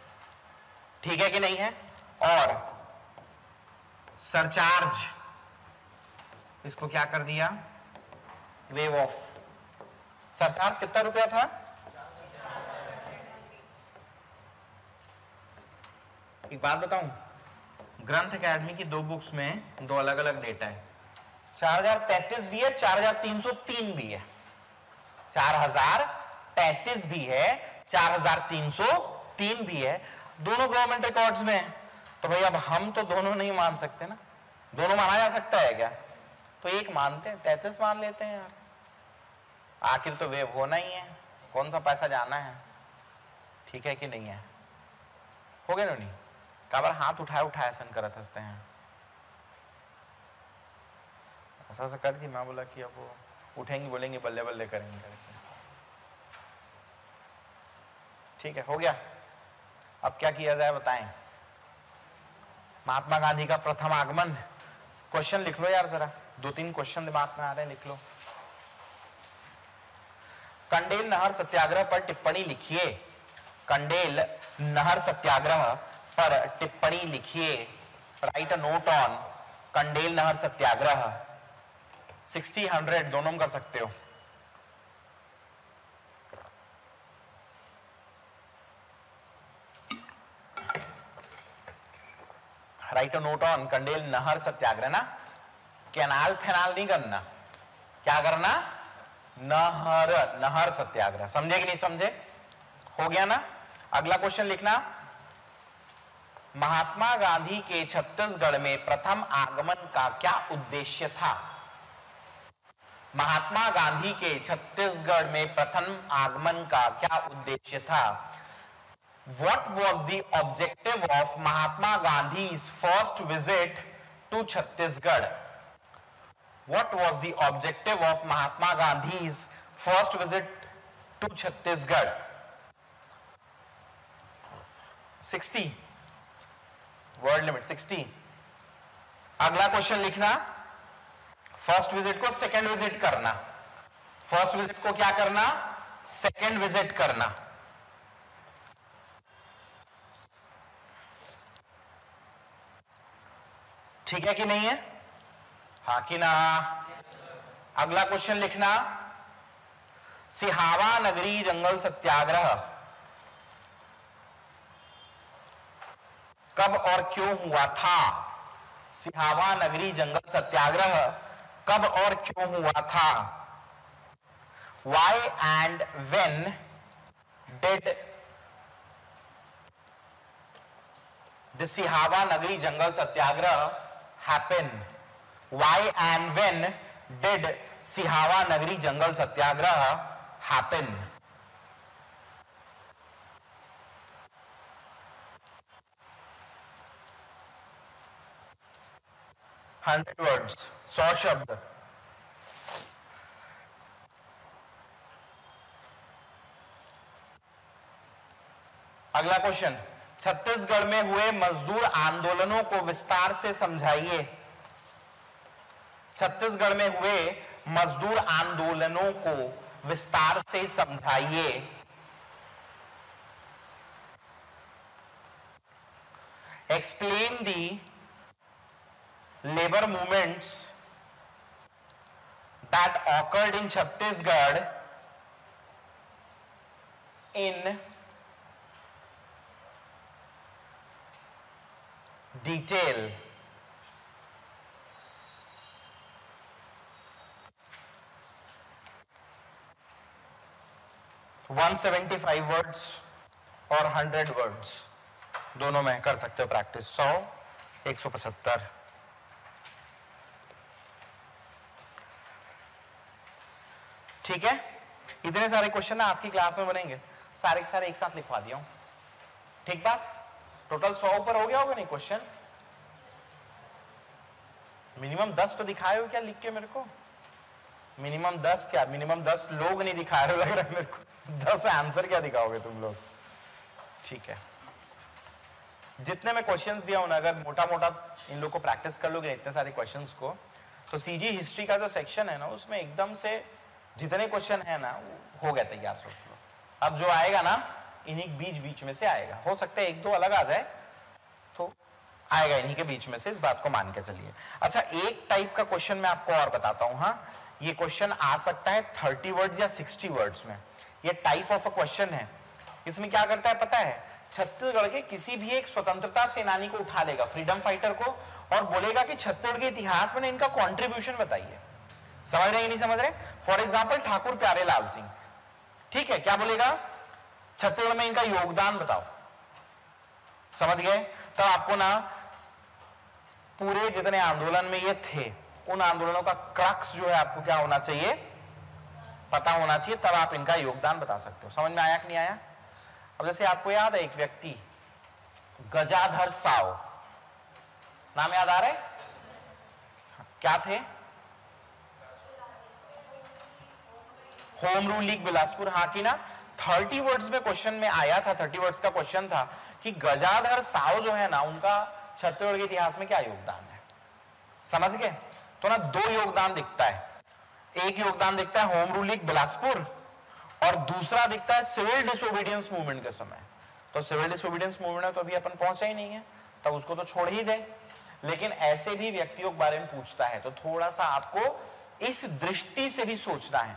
ठीक है कि नहीं है? और सरचार्ज। इसको क्या कर दिया? वेव ऑफ़ सरचार्ज कितना रुपया था? एक बात बताऊँ, ग्रंथ एकेडमी की दो बुक्स में दो अलग अलग डेटा है। चार हज़ार तैतीस भी है, चार हज़ार तीन सौ तीन भी है। चार हज़ार तैतीस भी है, चार हज़ार तीन सौ तीन भी है। दोनों गवर्नमेंट रिकॉर्ड्स में तो भाई अब हम तो दोनों नहीं मान सकते ना। दोनों माना जा सकता है क्या? तो एक मानते हैं, तैतीस मान लेते हैं यार। आखिर तो वे होना ही है। कौन सा पैसा जाना है? ठीक है कि नहीं है? हो गया नहीं? काबर हाथ उठाए उठाए ऐसा करत हँसते हैं। ऐसा ऐसा कर दी मैं बोला कि अब वो उठेंगे, बोलेंगे, बल्ले बल्ले करेंगे करके। ठीक है, हो गया। अब क्या किया जाए बताएँ? महात्मा गांधी का प्रथम आगमन। क्वेश्चन लिख लो यार जरा। दो तीन क्वेश्चन दिमाग में आ रहे हैं, लिख लो। कंडेल नहर सत्याग्रह पर टिप्पणी लिखिए। कंडेल नहर सत्याग्रह पर टिप्पणी लिखिए। Write a note on Kandel Nahar Satyagraha. Sixty hundred दोनों में कर सकते हो। Write a note on, Kandel Nahar Satyagraha ना? कैनाल फेनाल नहीं करना। क्या करना? नहर नहर सत्याग्रह समझे कि नहीं समझे? हो गया ना? अगला क्वेश्चन लिखना। महात्मा गांधी के छत्तीसगढ़ में प्रथम आगमन का क्या उद्देश्य था? महात्मा गांधी के छत्तीसगढ़ में प्रथम आगमन का क्या उद्देश्य था? What was the objective of Mahatma Gandhi's first visit to Chhattisgarh? What was the objective of Mahatma Gandhi's first visit to Chhattisgarh? 60 word limit 60 अगला क्वेश्चन लिखना फ़र्स्ट विज़िट को सेकेंड विज़िट करना फ़र्स्ट विज़िट को क्या करना सेकेंड विज़िट करना ठीक है कि नहीं है? हा कि ना? अगला क्वेश्चन लिखना। सिहावा नगरी जंगल सत्याग्रह। कब और क्यों हुआ था? सिहावा नगरी जंगल सत्याग्रह। कब और क्यों हुआ था? Why and when did the Sihawa Nagari jungle Satyagraha happen? Why and when did Sihawa Nagari jungle Satyagraha happen? Hundred words, सौ शब्द अगला क्वेश्चन छत्तीसगढ़ में हुए मजदूर आंदोलनों को विस्तार से समझाइए। छत्तीसगढ़ में हुए मजदूर आंदोलनों को विस्तार से समझाइए। Explain the labor movements that occurred in Chhattisgarh in detail. One seventy five words और हंड्रेड वर्ड्स दोनों में कर सकते हो प्रैक्टिस सौ, एक सौ पचहत्तर. ठीक है? इतने सारे क्वेश्चन आज की क्लास में बनेंगे. सारे के सारे एक साथ लिखवा दिया हूँ. ठीक बात? टोटल सौ ऊपर हो गया होगा, नहीं क्वेश्चन मिनिमम दस तो दिखाए हो क्या लिख के मेरे को? मिनिमम दस क्या? मिनिमम दस लोग नहीं दिखा रहे लग रहा है मेरे को। दस आंसर क्या दिखाओगे तुम लोग? ठीक है। जितने मैं क्वेश्चंस दिया हूँ ना, अगर मोटा मोटा इन लोग को प्रैक्टिस कर लोगे इतने सारे क्वेश्चंस को तो सीजी हिस्ट्री का जो सेक्शन है ना, उसमें एकदम से जितने क्वेश्चन है ना हो गए तैयार, सोच लो। अब जो आएगा ना इन्हीं बीच बीच में से आएगा। हो सकता है एक दो अलग आ जाए तो आएगा इन्हीं के बीच में से, इस बात को मान के चलिए। अच्छा एक टाइप का क्वेश्चन मैं आपको और बताता हूँ हाँ। ये क्वेश्चन आ सकता है थर्टी वर्ड्स या सिक्सटी वर्ड्स में। ये टाइप ऑफ़ अ क्वेश्चन है। इसमें क्या करता है पता है? छत्तीसगढ़ के किसी भी एक स्वतंत्रता सेनानी को उठा लेगा फ्रीडम फाइटर को, और बोलेगा कि छत्तीसगढ़ के इतिहास में इनका कॉन्ट्रीब्यूशन बताइए। समझ रहे हैं नहीं समझ रहे? फॉर एग्ज़ाम्पल ठाकुर प्यारे लाल सिंह। ठीक है, क्या बोलेगा? छत्तीसगढ़ में इनका योगदान बताओ। समझ गए? तो आपको ना पूरे जितने आंदोलन में ये थे, उन आंदोलनों का क्रक्स जो है आपको क्या होना चाहिए? पता होना चाहिए, तब आप इनका योगदान बता सकते हो। समझ में आया कि नहीं आया? अब जैसे आपको याद है, एक व्यक्ति, गजाधर साव। नाम याद आ रहा है? क्या थे? Home rule league Bilaspur. हाँ की ना? थर्टी वर्ड्स में क्वेश्चन में आया था, थर्टी वर्ड्स का क्वेश्चन था कि गजाधर साव जो है ना, उनका छत्तीसगढ़ के इतिहास में क्या योगदान है? समझ गए? तो ना दो योगदान दिखता है। एक योगदान दिखता है होम रूल लीग बिलासपुर और दूसरा दिखता है सिविल डिसोबीडियंस मूवमेंट के समय। तो सिविल डिसोबीडियंस मूवमेंट में तो अभी अपन पहुँचा ही नहीं है, तब उसको तो छोड़ ही दे। लेकिन ऐसे भी व्यक्तियों के बारे में पूछता है तो थोड़ा सा आपको इस दृष्टि से भी सोचना है।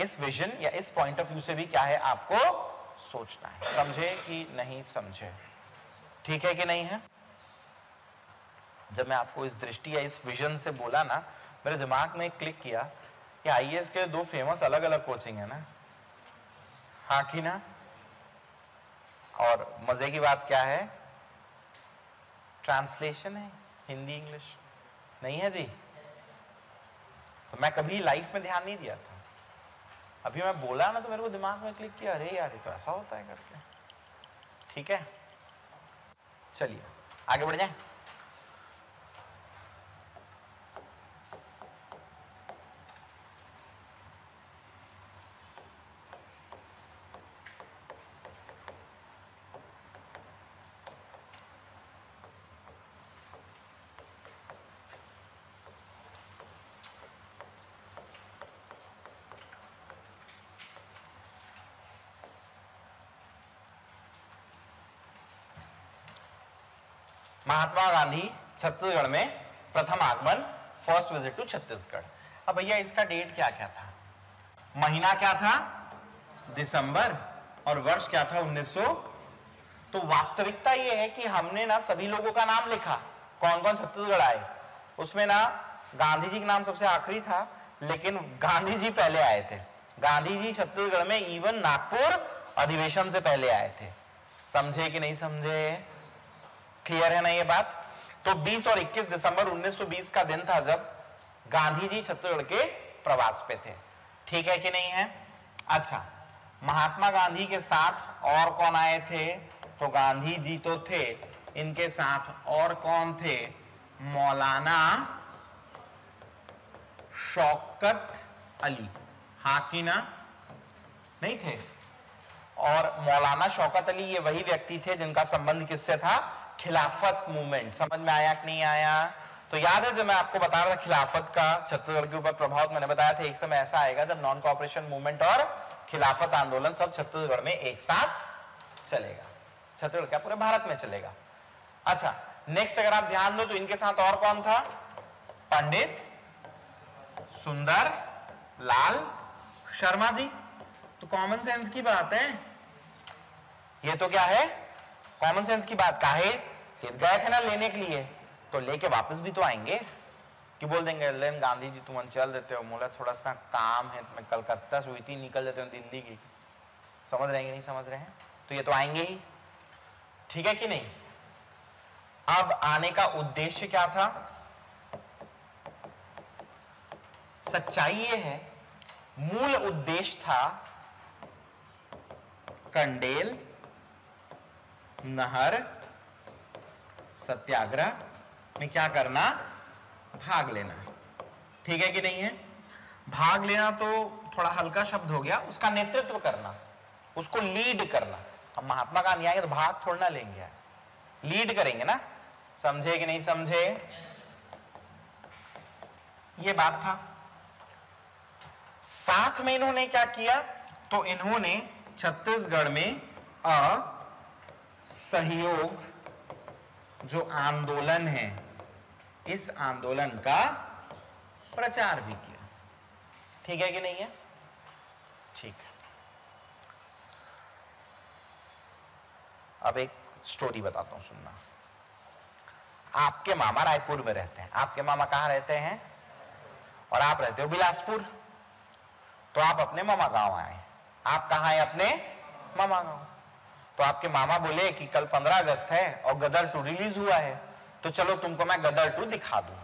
इस विजन या इस पॉइंट ऑफ़ व्यू से भी क्या है आपको सोचना है। समझे कि नहीं समझे? ठीक है कि नहीं है? जब मैं आपको इस दृष्टि या इस विजन से बोला ना, मेरे दिमाग में क्लिक किया कि आई के दो फ़ेमस अलग अलग कोचिंग है ना। हाँ कि ना? और मज़े की बात क्या है? ट्रांसलेशन है, हिंदी इंग्लिश नहीं है जी? तो मैं कभी लाइफ में ध्यान नहीं दिया था। अभी मैं बोला ना तो मेरे को दिमाग में क्लिक किया, अरे यार, ये तो ऐसा होता है करके। ठीक है? चलिए, आगे बढ़ जाए। महात्मा गांधी छत्तीसगढ़ में प्रथम आगमन फ़र्स्ट विज़िट टू छत्तीसगढ़। अब भैया, इसका डेट क्या क्या था? महीना क्या था? दिसंबर। और वर्ष क्या था? 1900 तो वास्तविकता यह है कि हमने ना सभी लोगों का नाम लिखा। कौन कौन छत्तीसगढ़ आए? उसमें ना गांधी जी का नाम सबसे आखिरी था, लेकिन गांधी जी पहले आए थे। गांधी जी छत्तीसगढ़ में इवन नागपुर अधिवेशन से पहले आए थे। समझे कि नहीं समझे? क्लियर है ना ये बात? तो 20 और 21 दिसंबर 1920 का दिन था जब गांधी जी छत्तीसगढ़ के प्रवास पे थे। ठीक है कि नहीं है? अच्छा महात्मा गांधी के साथ और कौन आए थे? तो गांधी जी तो थे। इनके साथ और कौन थे? मौलाना शौकत अली। हाँ की ना? नहीं थे? और मौलाना शौकत अली ये वही व्यक्ति थे जिनका संबंध किससे था? खिलाफत मूवमेंट समझ में आया कि नहीं आया? तो याद है जब मैं आपको बता रहा था खिलाफत का छत्तीसगढ़ के ऊपर प्रभाव मैंने बताया था एक समय ऐसा आएगा जब नॉन कॉपरेशन मूवमेंट और खिलाफत आंदोलन सब छत्तीसगढ़ में एक साथ चलेगा। छत्तीसगढ़ क्या? पूरे भारत में चलेगा। अच्छा नेक्स्ट अगर आप ध्यान दो तो इनके साथ और कौन था? पंडित सुंदर लाल शर्मा जी। तो कॉमन सेंस की बात है। ये तो क्या है? कॉमन सेंस की बात काहे? ये गए थे ना लेने के लिए। तो लेके वापस भी तो आएँगे। कि बोल देंगे, लेन गांधी जी, तुम चल देते हो, मोला थोड़ा सा काम है, मैं कलकत्ता से हुई थी, निकल देते हो दिल्ली की। समझ रहे हैं नहीं समझ रहे हैं? तो ये तो आएँगे ही। ठीक है कि नहीं? अब आने का उद्देश्य क्या था? सच्चाई ये है, मूल उद्देश्य था कंडेल, नहर सत्याग्रह में क्या करना? भाग लेना। ठीक है कि नहीं है? भाग लेना तो थोड़ा हल्का शब्द हो गया। उसका नेतृत्व करना। उसको लीड करना। अब महात्मा गांधी आएँगे तो भाग थोड़ा ना लेंगे। लीड करेंगे ना? समझे कि नहीं समझे? ये बात था। साथ में इन्होंने क्या किया? तो इन्होंने छत्तीसगढ़ में असहयोग जो आंदोलन है, इस आंदोलन का प्रचार भी किया। ठीक है कि नहीं है? ठीक है। अब एक स्टोरी बताता हूँ सुनना। आपके मामा रायपुर में रहते हैं। आपके मामा कहाँ रहते हैं? और आप रहते हो बिलासपुर। तो आप अपने मामा गाँव आए। आप कहा आए अपने? मामा गाँव। तो आपके मामा बोले कि कल 15 अगस्त है और गदर टू रिलीज़ हुआ है। तो चलो तुमको मैं गदर टू दिखा दू।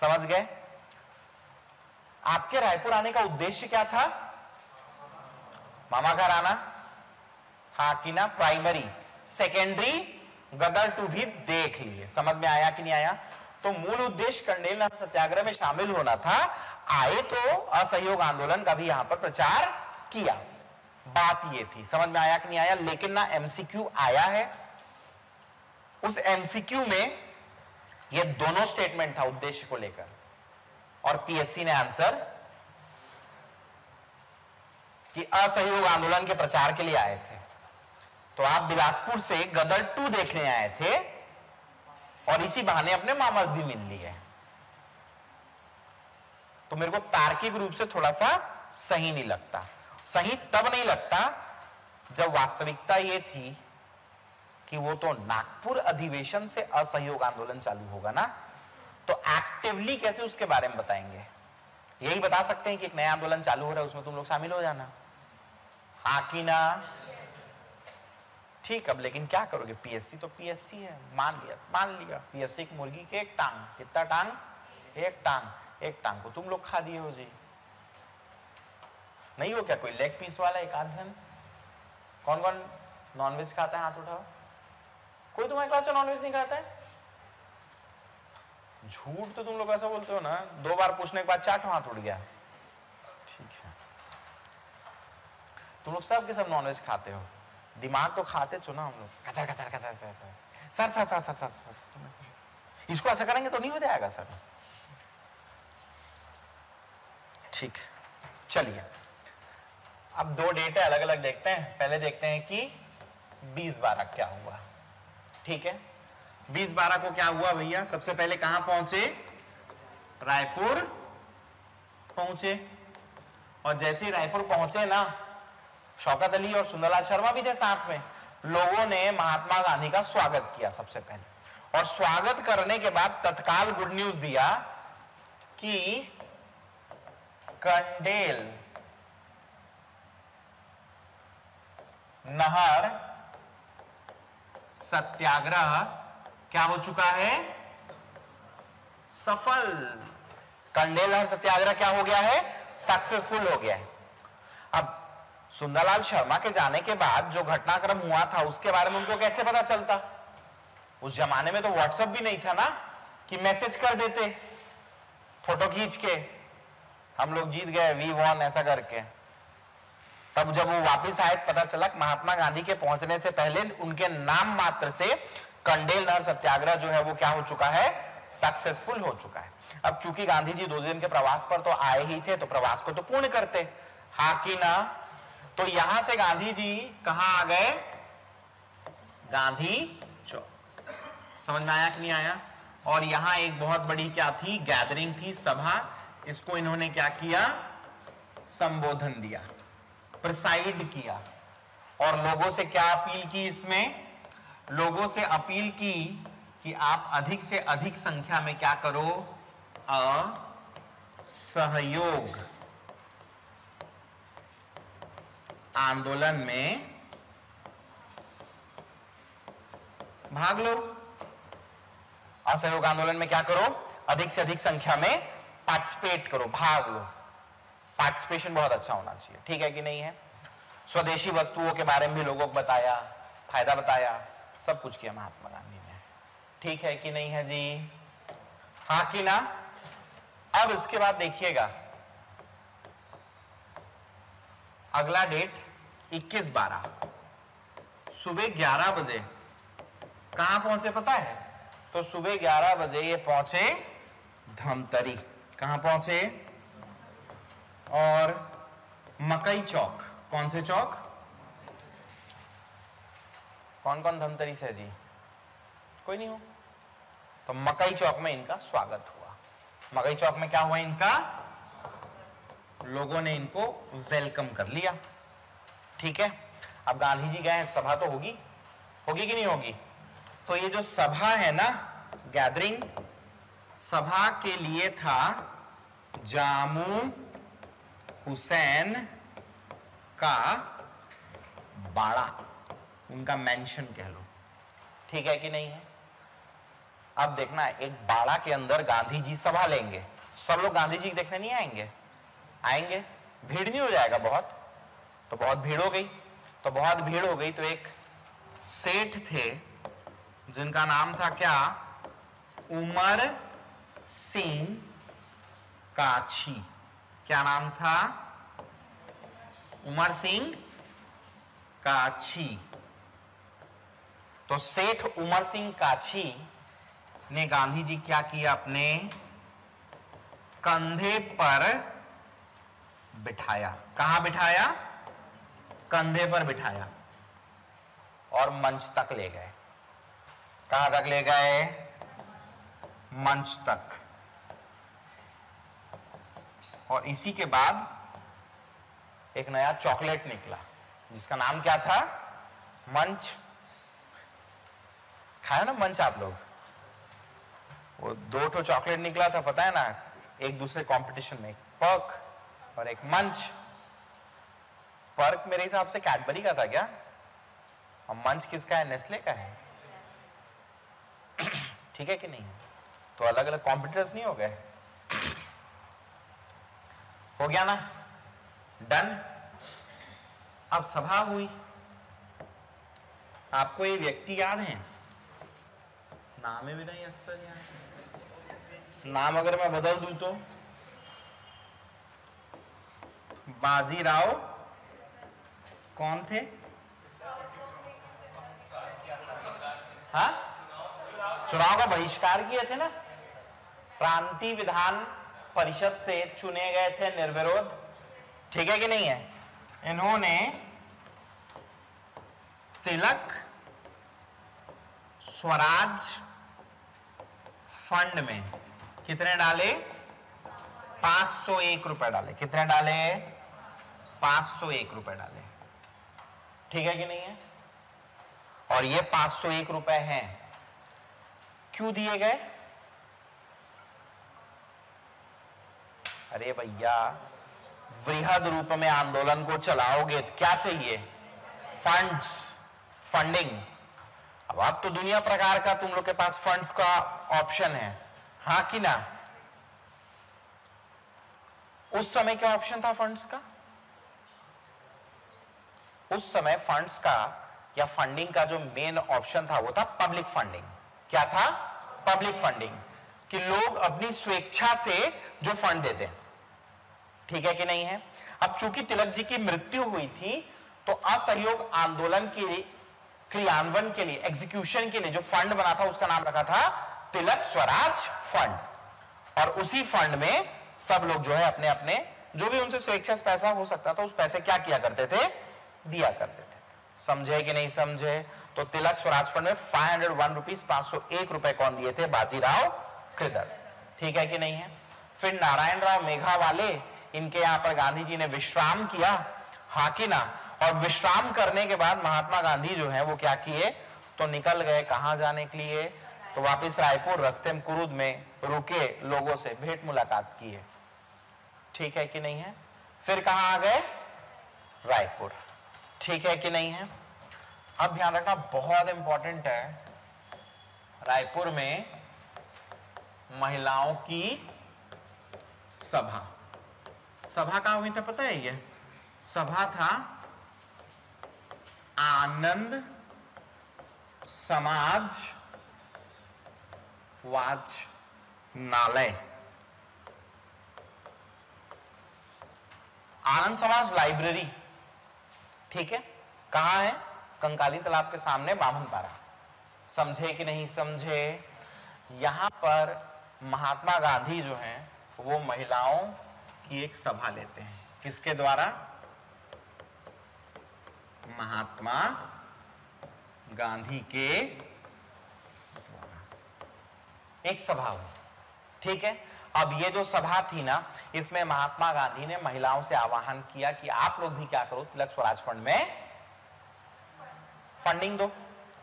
समझ गए? आपके रायपुर आने का उद्देश्य क्या था? मामा घर आना हाँ कि ना प्राइमरी सेकेंडरी गदर टू भी देख लिए। समझ में आया कि नहीं आया? तो मूल उद्देश्य कंडेल सत्याग्रह में शामिल होना था। आए तो असहयोग आंदोलन का भी यहाँ पर प्रचार किया। बात ये थी। समझ में आया कि नहीं आया? लेकिन ना एमसीक्यू आया है। उस एमसीक्यू में ये दोनों स्टेटमेंट था उद्देश्य को लेकर। और पीएससी ने आंसर कि असहयोग आंदोलन के प्रचार के लिए आए थे। तो आप बिलासपुर से गदर टू देखने आए थे और इसी बहाने अपने मामस भी मिल लिए तो मेरे को तार्किक रूप से थोड़ा सा सही नहीं लगता। सही तब नहीं लगता जब वास्तविकता यह थी कि वो तो नागपुर अधिवेशन से असहयोग आंदोलन चालू होगा ना? तो एक्टिवली कैसे उसके बारे में बताएँगे? यही बता सकते हैं कि एक नया आंदोलन चालू हो रहा है, उसमें तुम लोग शामिल हो जाना। हाँ कि ना? ठीक, अब लेकिन क्या करोगे? पीएससी तो पीएससी है, मान लिया मान लिया। पीएससी की मुर्गी के एक टांग, कितना टांग? एक टांग एक टांग को तुम लोग खा दिए हो जी। नहीं हो क्या, कोई लेग पीस वाला एक आध जन? कौन कौन नॉनवेज खाता है? हाथ उठाओ। कोई तुम्हारे क्लास से नॉनवेज नहीं खाता है? झूठ तो तुम लोग ऐसा बोलते हो ना। दो बार पूछने के बाद चाट, हाथ उठ गया। ठीक है। तुम लोग सब के सब नॉनवेज खाते हो। दिमाग तो खाते छो ना हम लोग। कचर कचर कचर, sir sir sir sir sir इसको ऐसा करेंगे तो नहीं हो जाएगा, सर। ठीक चलिए। अब दो डेट अलग अलग देखते हैं। पहले देखते हैं कि बीस बारह क्या हुआ। ठीक है? बीस बारह को क्या हुआ भैया? सबसे पहले कहाँ पहुँचे? रायपुर पहुँचे। और जैसे ही रायपुर पहुँचे ना, शौकत अली और सुंदरलाल शर्मा भी थे साथ में। लोगों ने महात्मा गांधी का स्वागत किया सबसे पहले। और स्वागत करने के बाद तत्काल गुड न्यूज़ दिया कि कंडेल नहर, सत्याग्रह, क्या हो चुका है? सफल। कंडेल नहर सत्याग्रह क्या हो गया है? सक्सेसफुल हो गया है। अब सुंदरलाल शर्मा के जाने के बाद जो घटनाक्रम हुआ था, उसके बारे में उनको कैसे पता चलता? उस जमाने में तो व्हाट्सएप भी नहीं था ना, कि मैसेज कर देते, फ़ोटो खींच के, हम लोग जीत गए वी वॉन ऐसा करके। तब जब वो वापस आए, पता चला महात्मा गांधी के पहुँचने से पहले उनके नाम मात्र से कंडेल नहर सत्याग्रह जो है वो क्या हो चुका है? सक्सेसफुल हो चुका है। अब चूँकि गांधी जी दो दिन के प्रवास पर तो आए ही थे तो प्रवास को तो पूर्ण करते। हा कि ना? तो यहाँ से गांधी जी कहा आ गए? गांधी चौक। समझ में आया कि नहीं आया? और यहाँ एक बहुत बड़ी क्या थी? गैदरिंग थी, सभा। इसको इन्होंने क्या किया? संबोधन दिया। प्रिसाइड किया। और लोगों से क्या अपील की इसमें? लोगों से अपील की कि आप अधिक से अधिक संख्या में क्या करो? असहयोग आंदोलन में भाग लो। असहयोग आंदोलन में क्या करो? अधिक से अधिक संख्या में पार्टिसिपेट करो, भाग लो। पार्टिसिपेशन बहुत अच्छा होना चाहिए। ठीक है कि नहीं है? स्वदेशी वस्तुओं के बारे में भी लोगों को बताया, फ़ायदा बताया, सब कुछ किया महात्मा गांधी ने। ठीक है कि नहीं है जी? हाँ कि ना? अब इसके बाद देखिएगा। अगला डेट 21 बारह। सुबह 11 बजे। कहाँ पहुँचे पता है? तो सुबह 11 बजे ये पहुँचे धमतरी। कहाँ पहुँचे? और मकई चौक। कौन से चौक? कौन कौन धमतरी से जी? कोई नहीं हो। तो मकई चौक में इनका स्वागत हुआ। मकई चौक में क्या हुआ इनका? लोगों ने इनको वेलकम कर लिया। ठीक है? अब गांधी जी गए सभा तो होगी। होगी कि नहीं होगी? तो ये जो सभा है ना गैदरिंग सभा के लिए था जामू हुसैन का बाड़ा, उनका मेंशन कह लो। ठीक है कि नहीं है? अब देखना, एक बाड़ा के अंदर गांधी जी सभा लेंगे। सब लोग गांधी जी देखने नहीं आएँगे? आएँगे? भीड़ नहीं हो जाएगा बहुत? तो बहुत भीड़ हो गई। तो बहुत भीड़ हो गई तो एक सेठ थे, जिनका नाम था क्या? उमर सिंह काछी। क्या नाम था उमर सिंह काछी। तो सेठ उमर सिंह काछी ने गांधी जी क्या किया अपने? कंधे पर बिठाया। कहा बिठाया? कंधे पर बिठाया। और मंच तक ले गए। कहा तक ले गए? मंच तक। और इसी के बाद एक नया चॉकलेट निकला जिसका नाम क्या था? मंच। खाया ना मंच आप लोग? वो दो ठो चॉकलेट निकला था पता है ना? एक दूसरे कंपटीशन में एक पर्क और एक मंच। पर्क मेरे हिसाब से कैडबरी का था क्या? और मंच किसका है? नेस्ले का है। ठीक है कि नहीं? तो अलग अलग कॉम्पिटिटर्स नहीं हो गए? हो गया ना? डन अब सभा हुई। आपको ये व्यक्ति याद है? नाम है भी नहीं अक्सर यहाँ नाम अगर मैं बदल दूँ तो? बाजीराव कौन थे? हाँ? चुनाव का बहिष्कार किए थे ना? प्रांतीय विधान परिषद से चुने गए थे निर्विरोध। ठीक है कि नहीं है? इन्होंने तिलक, स्वराज फंड में कितने डाले? पाँच सौ एक रुपए डाले। कितने डाले? पाँच सौ एक रुपए डाले। ठीक है कि नहीं है? और ये पाँच सौ एक रुपए हैं। क्यों दिए गए? अरे भैया, वृहद रूप में आंदोलन को चलाओगे तो क्या चाहिए? फंड्स फंडिंग अब अब तो दुनिया प्रकार का तुम लोग के पास फंड्स का ऑप्शन है। हाँ कि ना? उस समय क्या ऑप्शन था फंड्स का? उस समय फंड्स का या फंडिंग का जो मेन ऑप्शन था, वो था पब्लिक फंडिंग क्या था? पब्लिक फंडिंग कि लोग अपनी स्वेच्छा से जो फंड देते हैं। ठीक है कि नहीं है? अब चूँकि तिलक जी की मृत्यु हुई थी तो असहयोग आंदोलन के क्रियान्वयन के लिए एग्जीक्यूशन के लिए जो फंड बना था, उसका नाम रखा था तिलक स्वराज फंड और उसी फंड में सब लोग जो है अपने अपने, जो भी उनसे स्वेच्छा पैसा हो सकता था, उस पैसे क्या किया करते थे? दिया करते थे। समझे कि नहीं समझे? तो तिलक स्वराज फंड में फाइव हंड्रेड वन रुपीज़ पाँच सौ एक रुपए कौन दिए थे? बाजीराव कृदर ठीक है कि नहीं है? फिर नारायण राव मेघा वाले इनके यहाँ पर गांधी जी ने विश्राम किया हाँ कि ना और विश्राम करने के बाद महात्मा गांधी जो है वो क्या किए? तो निकल गए कहा जाने के लिए? तो वापस रायपुर, रस्ते में कुरुद में रुके लोगों से, भेंट मुलाकात किए ठीक है कि नहीं है? फिर कहा आ गए? रायपुर। ठीक है कि नहीं है? अब ध्यान रखना, बहुत इंपॉर्टेंट है, रायपुर में महिलाओं की सभा। सभा कहा हुई था पता है ये? सभा था आनंद समाज वाचनालय। आनंद समाज लाइब्रेरी। ठीक है? कहा है? कंकाली तालाब के सामने बामन पारा समझे कि नहीं समझे? यहाँ पर महात्मा गांधी जो हैं, वो महिलाओं की एक सभा लेते हैं। किसके द्वारा? महात्मा गांधी के एक सभा हुई। ठीक है? अब ये जो सभा थी ना, इसमें महात्मा गांधी ने महिलाओं से आह्वान किया कि आप लोग भी क्या करो, तिलक स्वराज फंड में फंडिंग दो।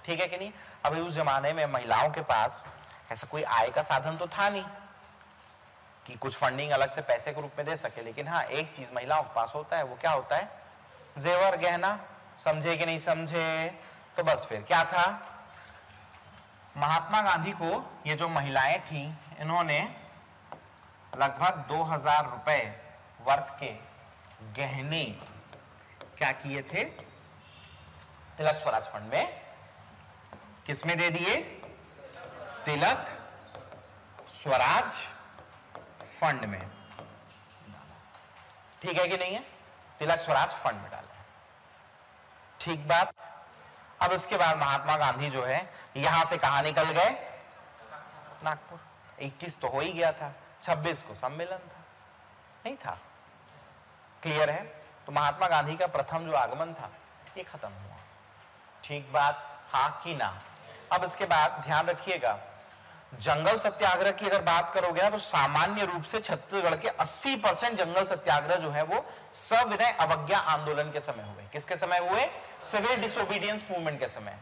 ठीक है कि नहीं? अभी उस जमाने में महिलाओं के पास ऐसा कोई आय का साधन तो था नहीं। कि कुछ फंडिंग अलग से पैसे के रूप में दे सके, लेकिन हाँ एक चीज़ महिलाओं के पास होता है, वो क्या होता है? जेवर, गहना, समझे कि नहीं समझे? तो बस फिर, क्या था? महात्मा गांधी को ये जो महिलाएँ थी, इन्होंने लगभग 2000 रुपए वर्थ के गहने क्या किए थे? तिलक स्वराज फंड में। किसमें दे दिए? तिलक स्वराज फंड में ठीक है कि नहीं है? तिलक स्वराज फंड में डाले ठीक बात? अब इसके बाद महात्मा गांधी जो है, यहाँ से कहा निकल गए? नागपुर। 21 तो हो ही गया था। 26 को सम्मेलन था। नहीं था। क्लियर है? तो महात्मा गांधी का प्रथम जो आगमन था, ये खत्म हुआ। ठीक बात? हाँ कि ना? अब इसके बाद ध्यान रखिएगा जंगल सत्याग्रह की अगर बात करोगे ना तो सामान्य रूप से छत्तीसगढ़ के 80 परसेंट जंगल सत्याग्रह जो है वो सविनय अवज्ञा आंदोलन के समय हुए। किसके समय हुए? सिविल डिसोबीडियंस मूवमेंट के समय।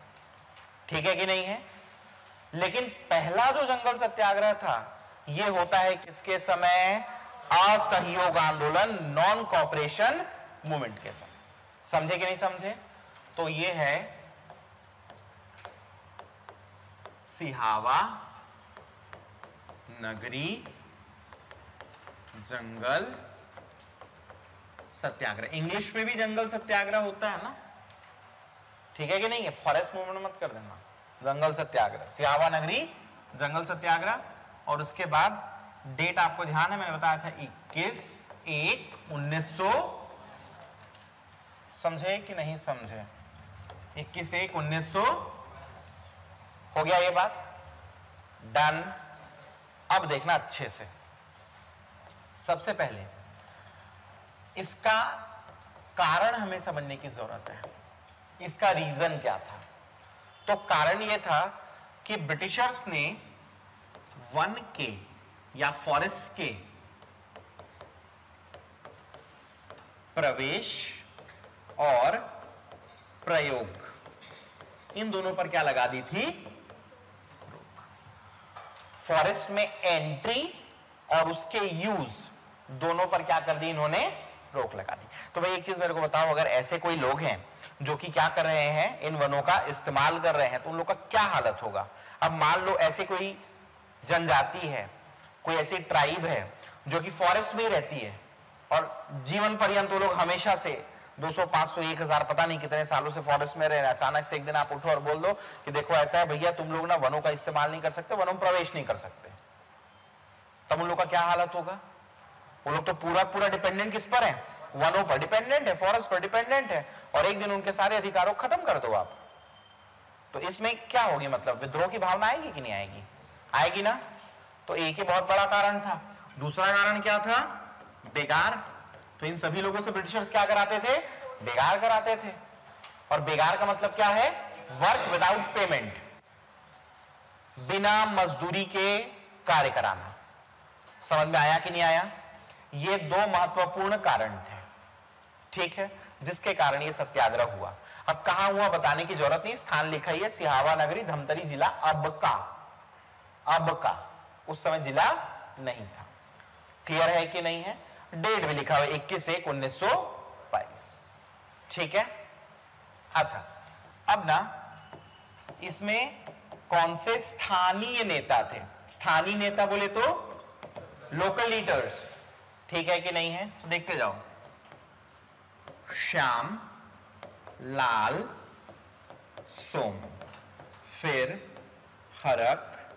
ठीक है कि नहीं है? लेकिन पहला जो जंगल सत्याग्रह था, ये होता है किसके समय? असहयोग आंदोलन नॉन कॉपरेशन मूवमेंट के समय। समझे कि नहीं समझे? तो ये है सिहावा नगरी, जंगल, सत्याग्रह। इंग्लिश में भी जंगल सत्याग्रह होता है ना? ठीक है कि नहीं? है फॉरेस्ट मूवमेंट मत कर देना। जंगल सत्याग्रह। सियावा नगरी, जंगल सत्याग्रह, और उसके बाद डेट आपको ध्यान है, मैंने बताया था 21 एक उन्नीस समझे कि नहीं समझे? 21 एक उन्नीस हो गया ये बात? डन अब देखना अच्छे से। सबसे पहले, इसका कारण हमें समझने की ज़रूरत है। इसका रीजन क्या था? तो कारण यह था कि ब्रिटिशर्स ने वन के या फॉरेस्ट के प्रवेश और प्रयोग, इन दोनों पर क्या लगा दी थी? फॉरेस्ट में एंट्री और उसके यूज़, दोनों पर क्या कर दी इन्होंने? रोक लगा दी। तो भाई एक चीज़ मेरे को बताओ, अगर ऐसे कोई लोग हैं जो कि क्या कर रहे हैं, इन वनों का इस्तेमाल कर रहे हैं तो उन लोग का क्या हालत होगा? अब मान लो ऐसे कोई जनजाति है, कोई ऐसी ट्राइब है, जो कि फॉरेस्ट में ही रहती है, और जीवन पर्यंत वो लोग हमेशा से 200, 500, 1000 पता नहीं कितने सालों से फॉरेस्ट में रह रहे अचानक से एक दिन आप उठो और बोल दो कि देखो ऐसा है भैया तुम लोग ना वनों का इस्तेमाल नहीं कर सकते वनों में प्रवेश नहीं कर सकते। तब उन लोग का क्या हालत होगा? वो लोग तो पूरा पूरा डिपेंडेंट किस पर है? वनों पर डिपेंडेंट है फॉरेस्ट पर डिपेंडेंट है। और एक दिन उनके सारे अधिकारों खत्म कर दो आप। तो इसमें क्या होगी मतलब? विद्रोह की भावना आएगी कि नहीं आएगी? आएगी ना? तो एक ही बहुत बड़ा कारण था। दूसरा कारण क्या था? बेकार। तो इन सभी लोगों से ब्रिटिशर्स क्या कराते थे? बेगार कराते थे। और बेगार का मतलब क्या है? वर्क विदाउट पेमेंट बिना मजदूरी के कार्य कराना। समझ में आया कि नहीं आया? ये दो महत्वपूर्ण कारण थे। ठीक है? जिसके कारण ये सत्याग्रह हुआ। अब कहा हुआ बताने की ज़रूरत नहीं। स्थान लिखा ही है, सिहावा नगरी, धमतरी जिला अब का। अब का। उस समय जिला नहीं था। क्लियर है कि नहीं है? डेट भी लिखा हुआ इक्कीस एक उन्नीस सौ बाईस। ठीक है? अच्छा अब ना, इसमें कौन से स्थानीय नेता थे? स्थानीय नेता बोले तो लोकल लीडर्स ठीक है कि नहीं है? तो देखते जाओ। श्याम, लाल, सोम, फिर हरक,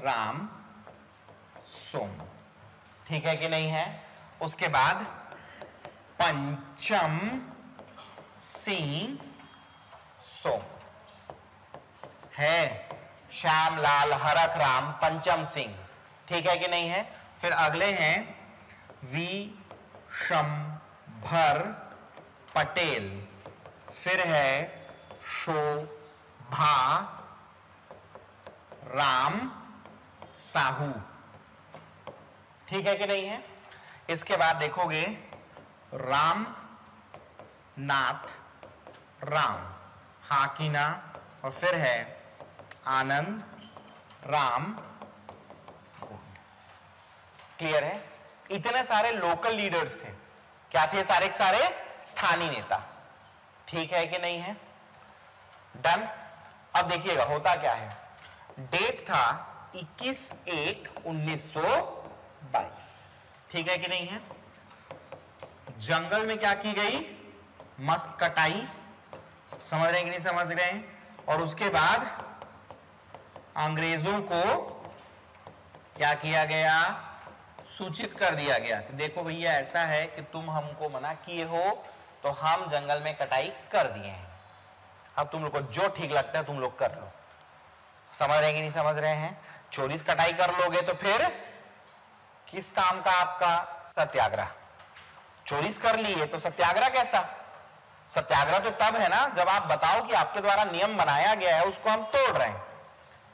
राम, सोम। ठीक है कि नहीं है? उसके बाद पंचम सिंह सो है श्याम लाल हरक राम पंचम सिंह ठीक है कि नहीं है? फिर अगले हैं वी शंभर पटेल। फिर है शोभा राम साहू। ठीक है कि नहीं है? इसके बाद देखोगे राम नाथ राम। हाकिना और फिर है आनंद राम। क्लियर है? इतने सारे लोकल लीडर्स थे। क्या थे सारे के सारे? स्थानीय नेता। ठीक है कि नहीं है? डन अब देखिएगा, होता क्या है? डेट था 21 एक 1922 ठीक है कि नहीं है? जंगल में क्या की गई? मस्त कटाई। समझ रहे हैं कि नहीं समझ रहे हैं? और उसके बाद अंग्रेज़ों को क्या किया गया? सूचित कर दिया गया कि देखो भैया, ऐसा है कि तुम हमको मना किए हो तो हम जंगल में कटाई कर दिए हैं। अब तुम लोग को जो ठीक लगता है, तुम लोग कर लो। समझ रहे हैं कि नहीं समझ रहे हैं? चोरी कटाई कर लोगे तो फिर किस काम का आपका सत्याग्रह? चोरी कर लिए तो सत्याग्रह कैसा? सत्याग्रह तो तब है ना, जब आप बताओ कि आपके द्वारा नियम बनाया गया है, उसको हम तोड़ रहे हैं।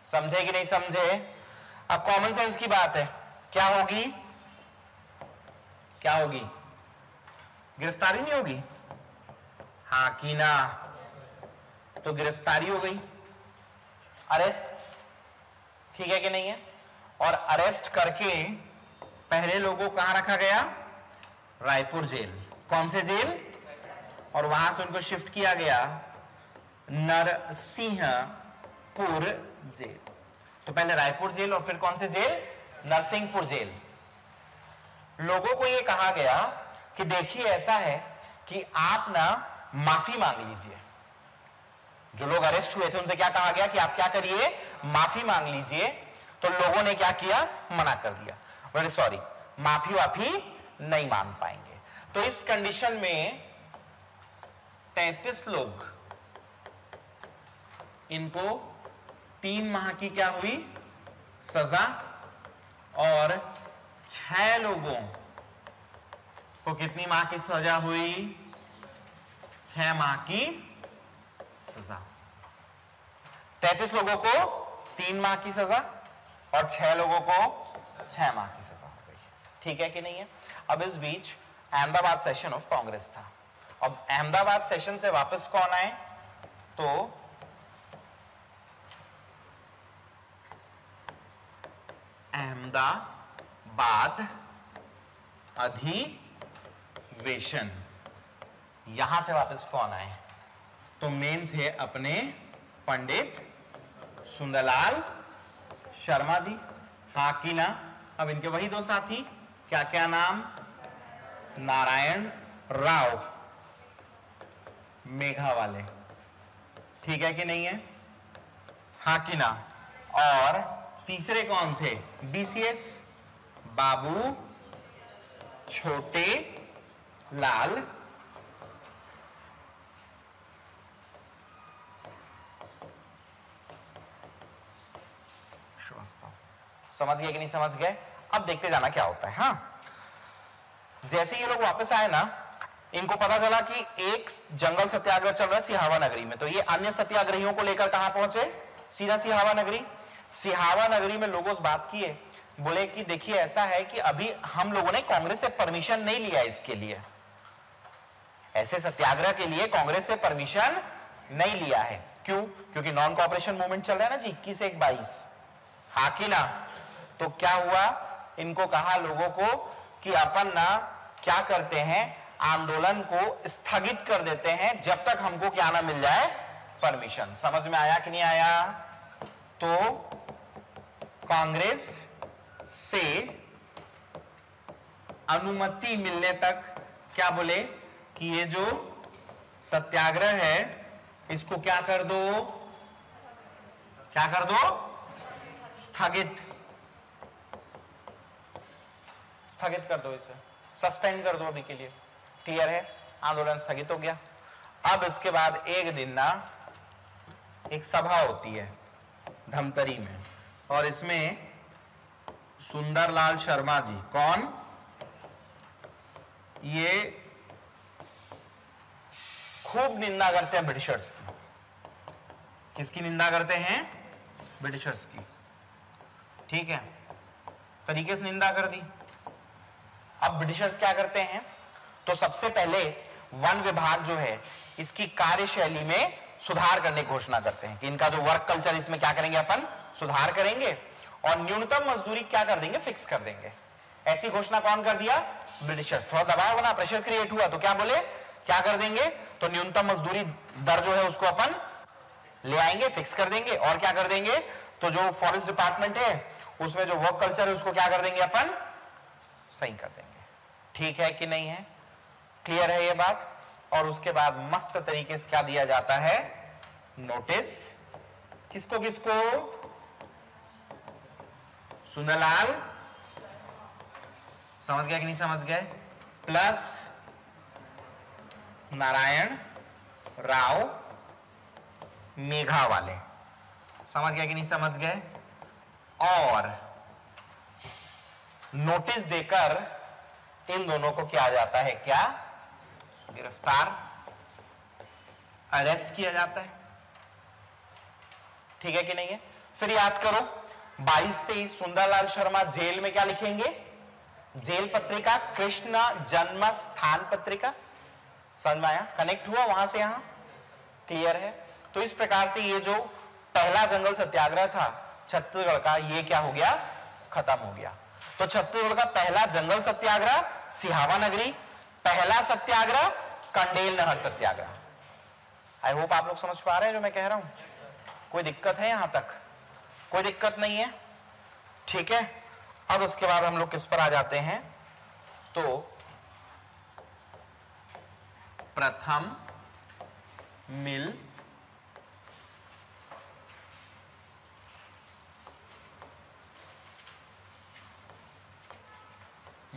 समझे कि नहीं समझे? अब कॉमन सेंस की बात है। क्या होगी? क्या होगी? गिरफ्तारी नहीं होगी? हाँ की ना? तो गिरफ्तारी हो गई। अरेस्ट? ठीक है कि नहीं है? और अरेस्ट करके पहले लोगों को कहाँ रखा गया? रायपुर जेल। कौन से जेल? और वहाँ से उनको शिफ्ट किया गया नरसिंहपुर जेल। तो पहले रायपुर जेल और फिर कौन से जेल? नरसिंहपुर जेल। लोगों को यह कहा गया कि देखिए, ऐसा है कि आप ना माफ़ी मांग लीजिए। जो लोग अरेस्ट हुए थे, उनसे क्या कहा गया कि आप क्या करिए? माफ़ी मांग लीजिए। तो लोगों ने क्या किया? मना कर दिया। सॉरी माफ़ी वाफी नहीं मांग पाएँगे। तो इस कंडीशन में 33 लोग, इनको तीन माह की क्या हुई? सजा और छह लोगों को कितनी माह की सजा हुई? छह माह की सजा। तैतीस लोगों को तीन माह की सजा और छह लोगों को छह माह की ठीक है कि नहीं है? अब इस बीच अहमदाबाद सेशन ऑफ़ कांग्रेस था। अब अहमदाबाद सेशन से वापस कौन आए? तो अहमदाबाद अधिवेशन। यहाँ से वापस कौन आए? तो मेन थे अपने पंडित सुंदरलाल शर्मा जी हाँ की ना अब इनके वही दो साथी। क्या क्या नाम? नारायण राव। मेघा वाले। ठीक है कि नहीं है? हाँ कि ना? और तीसरे कौन थे? डीसीएस बाबू, छोटे, लाल। समझ गए कि नहीं समझ गए? अब देखते जाना क्या होता है हाँ। जैसे ये लोग वापस आए ना, इनको पता चला कि एक जंगल सत्याग्रह चल रहा है सिहावा नगरी में। तो ये अन्य सत्याग्रहियों को लेकर कहाँ पहुँचे? सीधा सिहावा नगरी। सिहावा नगरी में लोगों से बात किए बोले कि देखिए, ऐसा है कि अभी हम लोगों ने कांग्रेस से परमिशन नहीं लिया इसके लिए। ऐसे सत्याग्रह के लिए कांग्रेस से परमिशन नहीं लिया है। क्यों? क्योंकि नॉन कॉपरेशन मूवमेंट चल रहा है ना जी, इक्कीस एक बाईस। हा कि ना तो क्या हुआ? इनको कहा लोगों को कि अपन ना क्या करते हैं, आंदोलन को स्थगित कर देते हैं जब तक हमको क्या ना मिल जाए परमिशन समझ में आया कि नहीं आया? तो कांग्रेस से अनुमति मिलने तक क्या बोले कि ये जो सत्याग्रह है, इसको क्या कर दो? क्या कर दो? स्थगित. स्थगित कर दो इसे। सस्पेंड कर दो अभी के लिए। क्लियर है? आंदोलन स्थगित हो गया। अब इसके बाद एक दिन ना, एक सभा होती है, धमतरी में। और इसमें सुंदरलाल शर्मा जी, कौन? ये खूब निंदा करते हैं ब्रिटिशर्स की। किसकी निंदा करते हैं? ब्रिटिशर्स की। ठीक है? तरीके से निंदा कर दी। अब ब्रिटिशर्स क्या करते हैं? तो सबसे पहले वन विभाग जो है, इसकी कार्यशैली में सुधार करने की घोषणा करते हैं कि इनका जो वर्क कल्चर इसमें क्या करेंगे अपन? सुधार करेंगे और न्यूनतम मजदूरी क्या कर देंगे? फिक्स कर देंगे। ऐसी घोषणा कौन कर दिया? ब्रिटिशर्स। थोड़ा दबाव बना प्रेशर क्रिएट हुआ तो क्या बोले? क्या कर देंगे? तो न्यूनतम मजदूरी दर जो है, उसको अपन ले आएँगे फिक्स कर देंगे। और क्या कर देंगे? तो जो फॉरेस्ट डिपार्टमेंट है, उसमें जो वर्क कल्चर है, उसको क्या कर देंगे अपन? सही कर देंगे। ठीक है कि नहीं है? क्लियर है ये बात? और उसके बाद मस्त तरीके से क्या दिया जाता है? नोटिस किसको किसको? सुंदरलाल समझ गया कि नहीं समझ गए? प्लस नारायण राव मेघा वाले. समझ गया कि नहीं समझ गए? और नोटिस देकर इन दोनों को किया जाता है? क्या? गिरफ़्तार, अरेस्ट किया जाता है। ठीक है कि नहीं है? फिर याद करो 22 तेईस सुंदरलाल शर्मा जेल में क्या लिखेंगे? जेल पत्रिका, कृष्ण जन्म स्थान पत्रिका। समझ में आया? कनेक्ट हुआ वहाँ से यहाँ? क्लियर है? तो इस प्रकार से ये जो पहला जंगल सत्याग्रह था, छत्तीसगढ़ का, ये क्या हो गया? खत्म हो गया। तो छत्तीसगढ़ का पहला जंगल सत्याग्रह सिहावा नगरी, पहला सत्याग्रह, कंडेल नहर सत्याग्रह। आई होप आप लोग समझ पा रहे हैं जो मैं कह रहा हूँ। कोई दिक्कत है यहाँ तक? कोई दिक्कत नहीं है? ठीक है। अब उसके बाद हम लोग किस पर आ जाते हैं? तो प्रथम मिल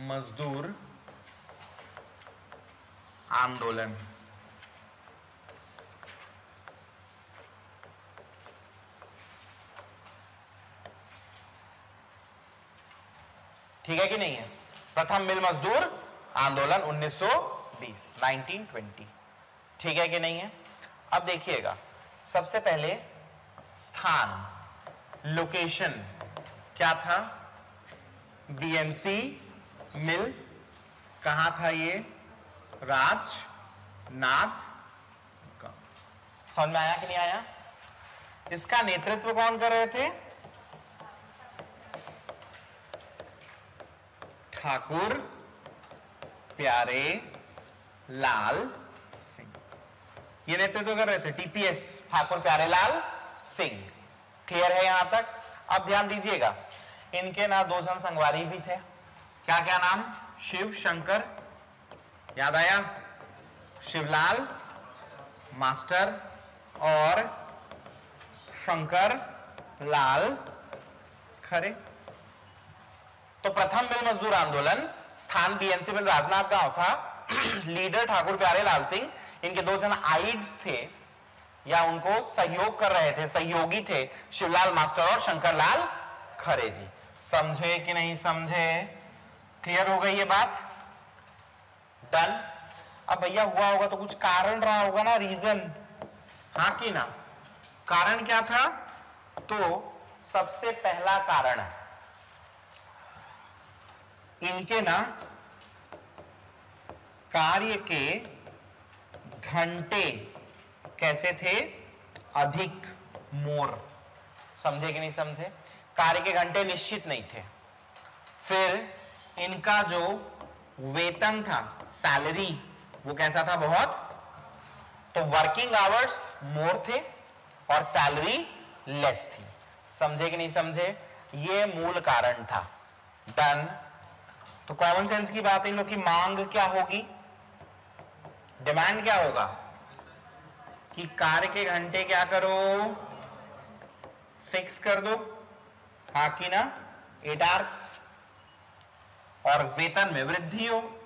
मजदूर आंदोलन। ठीक है कि नहीं है? प्रथम मिल मजदूर आंदोलन 1920 1920 ठीक है कि नहीं है? अब देखिएगा, सबसे पहले स्थान लोकेशन क्या था? बीएमसी मिल, कहा था ये? राजनाथ समझ में आया कि नहीं आया? इसका नेतृत्व कौन कर रहे थे? ठाकुर, प्यारे, लाल सिंह। ये नेतृत्व कर रहे थे टीपीएस, ठाकुर, प्यारे, लाल सिंह। क्लियर है यहाँ तक? अब ध्यान दीजिएगा, इनके ना दो जन संगवारी भी थे। क्या क्या नाम? शिव, शंकर याद आया शिवलाल, मास्टर और शंकर, लाल, खरे। तो प्रथम मिल मजदूर आंदोलन, स्थान बीएनसी मिल राजनाथ गाँव था। लीडर ठाकुर प्यारे लाल सिंह, इनके दो जन आइड्स थे, या उनको सहयोग कर रहे थे, सहयोगी थे, शिवलाल मास्टर और शंकरलाल खरे जी। समझे कि नहीं समझे? क्लियर हो गई ये बात? डन अब भैया हुआ होगा तो कुछ कारण रहा होगा ना रीजन हाँ कि ना? कारण क्या था? तो सबसे पहला कारण इनके ना कार्य के घंटे कैसे थे? अधिक मोर। समझे कि नहीं समझे? कार्य के घंटे निश्चित नहीं थे। फिर इनका जो वेतन था सैलरी वो कैसा था बहुत? तो वर्किंग आवर्स मोर थे और सैलरी लेस थी। समझे कि नहीं समझे? ये मूल कारण था। डन तो कॉमन सेंस की बात इन लोग की मांग क्या होगी? डिमांड क्या होगा? कि कार्य के घंटे क्या करो? फिक्स कर दो। हा कि ना? एट और वेतन में वृद्धि हो।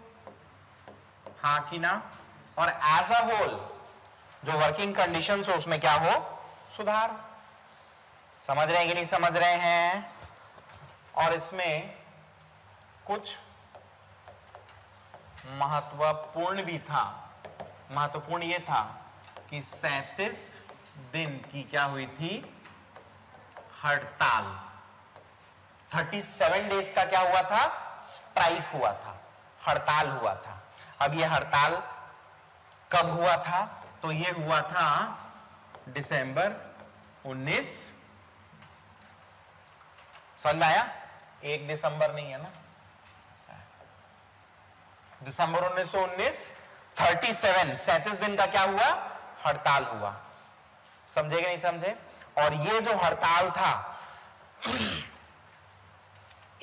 हा कि ना? और एज अ होल जो वर्किंग कंडीशन हो, उसमें क्या हो? सुधार। समझ रहे हैं कि नहीं समझ रहे हैं? और इसमें कुछ महत्वपूर्ण भी था। महत्वपूर्ण यह था कि सैतीस दिन की क्या हुई थी? हड़ताल। 37 डेज़ का क्या हुआ था? स्ट्राइक हुआ था, हड़ताल हुआ था। अब यह हड़ताल कब हुआ था? तो यह हुआ था दिसंबर 19 समझ आया? एक दिसंबर नहीं है ना? दिसंबर 1919 37 सैतीस दिन का क्या हुआ? हड़ताल हुआ। समझे कि नहीं समझे? और ये जो हड़ताल था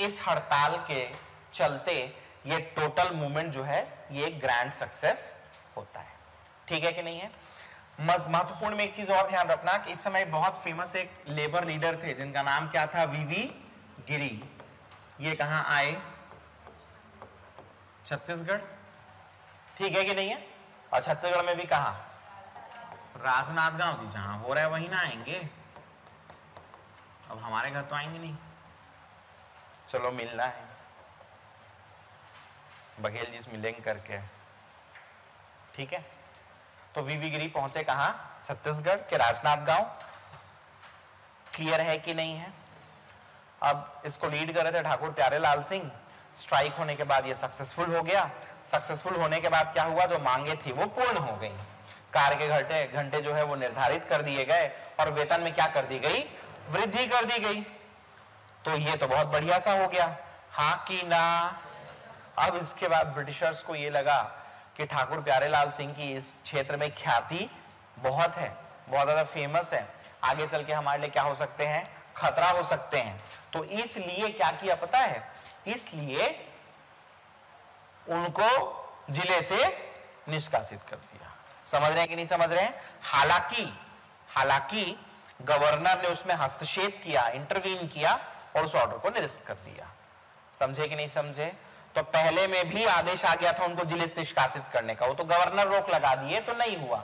इस हड़ताल के चलते ये टोटल मूवमेंट जो है, ये ग्रैंड सक्सेस होता है। ठीक है कि नहीं है? महत्वपूर्ण में एक चीज़ और ध्यान रखना कि इस समय बहुत फ़ेमस एक लेबर लीडर थे, जिनका नाम क्या था? वीवी गिरी ये कहा आए? छत्तीसगढ़। ठीक है कि नहीं है? और छत्तीसगढ़ में भी कहा? राजनांदगांव जी, जहाँ हो रहा है, वहीं ना आएँगे। अब हमारे घर तो आएँगे नहीं। चलो मिलना है। बघेल जी से मिलेंगे करके। ठीक है? तो वीवी गिरी पहुँचे कहा? छत्तीसगढ़ के राजनाथ गाँव। क्लियर है कि नहीं है? अब इसको लीड कर रहे थे ठाकुर प्यारे लाल सिंह। स्ट्राइक होने के बाद ये सक्सेसफुल हो गया। सक्सेसफुल होने के बाद क्या हुआ? जो मांगे थी वो पूर्ण हो गई। कार के घंटे घंटे जो है वो निर्धारित कर दिए गए और वेतन में क्या कर दी गई? वृद्धि कर दी गई। तो ये तो बहुत बढ़िया सा हो गया। हा कि ना? अब इसके बाद ब्रिटिशर्स को ये लगा कि ठाकुर प्यारेलाल सिंह की इस क्षेत्र में ख्याति बहुत है, बहुत ज़्यादा फ़ेमस है। आगे चल के हमारे लिए क्या हो सकते हैं? खतरा हो सकते हैं। तो इसलिए क्या किया पता है? इसलिए उनको ज़िले से निष्कासित कर दिया। समझ रहे हैं कि नहीं समझ रहे हैं? हालाँकि हालाँकि गवर्नर ने उसमें हस्तक्षेप किया इंटरवीन किया और उस ऑर्डर को निरस्त कर दिया। समझे कि नहीं समझे? तो पहले में भी आदेश आ गया था उनको ज़िले से निष्कासित करने का। वो तो गवर्नर रोक लगा दिए तो नहीं हुआ।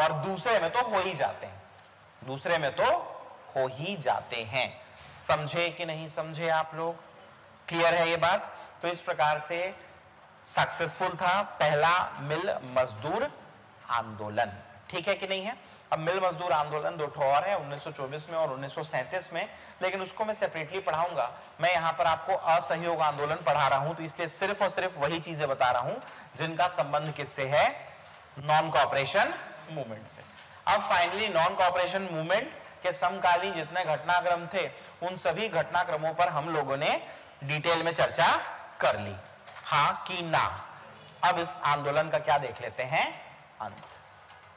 और दूसरे में तो हो ही जाते हैं। दूसरे में तो हो ही जाते हैं। समझे कि नहीं समझे आप लोग? क्लियर है ये बात? तो इस प्रकार से सक्सेसफुल था पहला मिल मजदूर आंदोलन। ठीक है कि नहीं है? अब मिल मजदूर आंदोलन दो और है 1924 में और 1937 में, लेकिन उसको मैं सेपरेटली पढ़ाऊँगा। मैं यहाँ पर आपको असहयोग आंदोलन पढ़ा रहा हूँ तो इसलिए सिर्फ़ और सिर्फ़ वही चीज़ें बता रहा हूँ, जिनका संबंध किससे है? नॉन कॉपरेशन मूवमेंट से। अब फाइनली नॉन कॉपरेशन मूवमेंट के समकालीन जितने घटनाक्रम थे, उन सभी घटनाक्रमों पर हम लोगों ने डिटेल में चर्चा कर ली। हा कि ना? अब इस आंदोलन का क्या देख लेते हैं? अंत।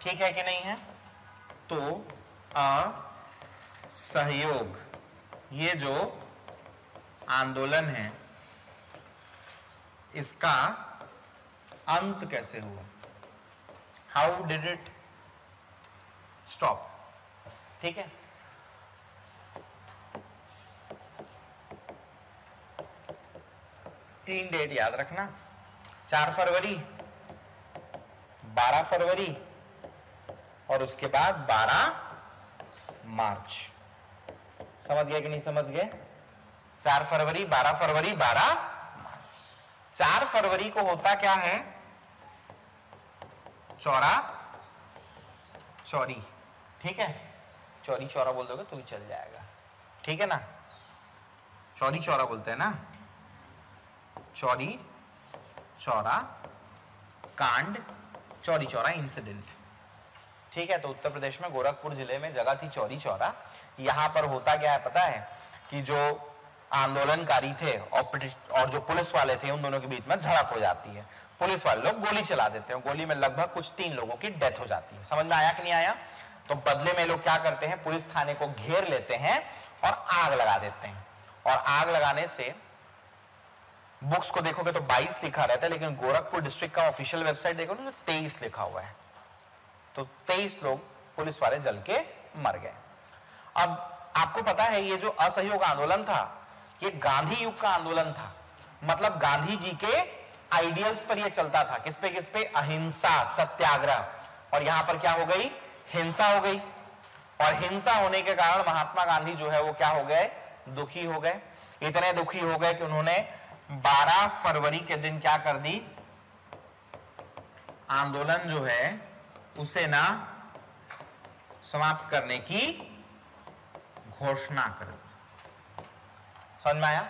ठीक है कि नहीं है? तो असहयोग ये जो आंदोलन है, इसका अंत कैसे हुआ? हाउ डिड इट स्टॉप ठीक है? तीन डेट याद रखना। चार फरवरी, बारह फरवरी और उसके बाद बारह मार्च। समझ गए कि नहीं समझ गए? चार फरवरी, बारह फरवरी, बारह मार्च। चार फरवरी को होता क्या है? चौरा, चौरी। ठीक है? चौरी चौरा बोल दोगे तो भी चल जाएगा। ठीक है ना? चौरी चौरा बोलते हैं ना? चौरी, चौरा, कांड, चौरी चौरा इंसिडेंट ठीक है तो उत्तर प्रदेश में गोरखपुर ज़िले में जगह थी चौरी चौरा। यहाँ पर होता क्या है पता है कि जो आंदोलनकारी थे और और जो पुलिस वाले थे, उन दोनों के बीच में झड़प हो जाती है। पुलिस वाले लोग गोली चला देते हैं। गोली में लगभग कुछ तीन लोगों की डेथ हो जाती है। समझ में आया कि नहीं आया? तो बदले में लोग क्या करते हैं? पुलिस थाने को घेर लेते हैं और आग लगा देते हैं। और आग लगाने से बुक्स को देखोगे तो 22 लिखा रहता है, लेकिन गोरखपुर डिस्ट्रिक्ट का ऑफिशियल वेबसाइट देखो तो 23 लिखा हुआ है। तो 23 लोग पुलिस वाले जल के मर गए। अब आपको पता है, ये जो असहयोग आंदोलन था, ये गांधी युग का आंदोलन था। मतलब गांधी जी के आइडियल्स पर ये चलता था। किस पे किस पे? अहिंसा, सत्याग्रह। और यहाँ पर क्या हो गई? हिंसा हो गई। और हिंसा होने के कारण महात्मा गांधी जो है, वो क्या हो गए? दुखी हो गए। इतने दुखी हो गए कि उन्होंने 12 फरवरी के दिन क्या कर दी? आंदोलन जो है उसे ना समाप्त करने की घोषणा कर दी। समझ में आया?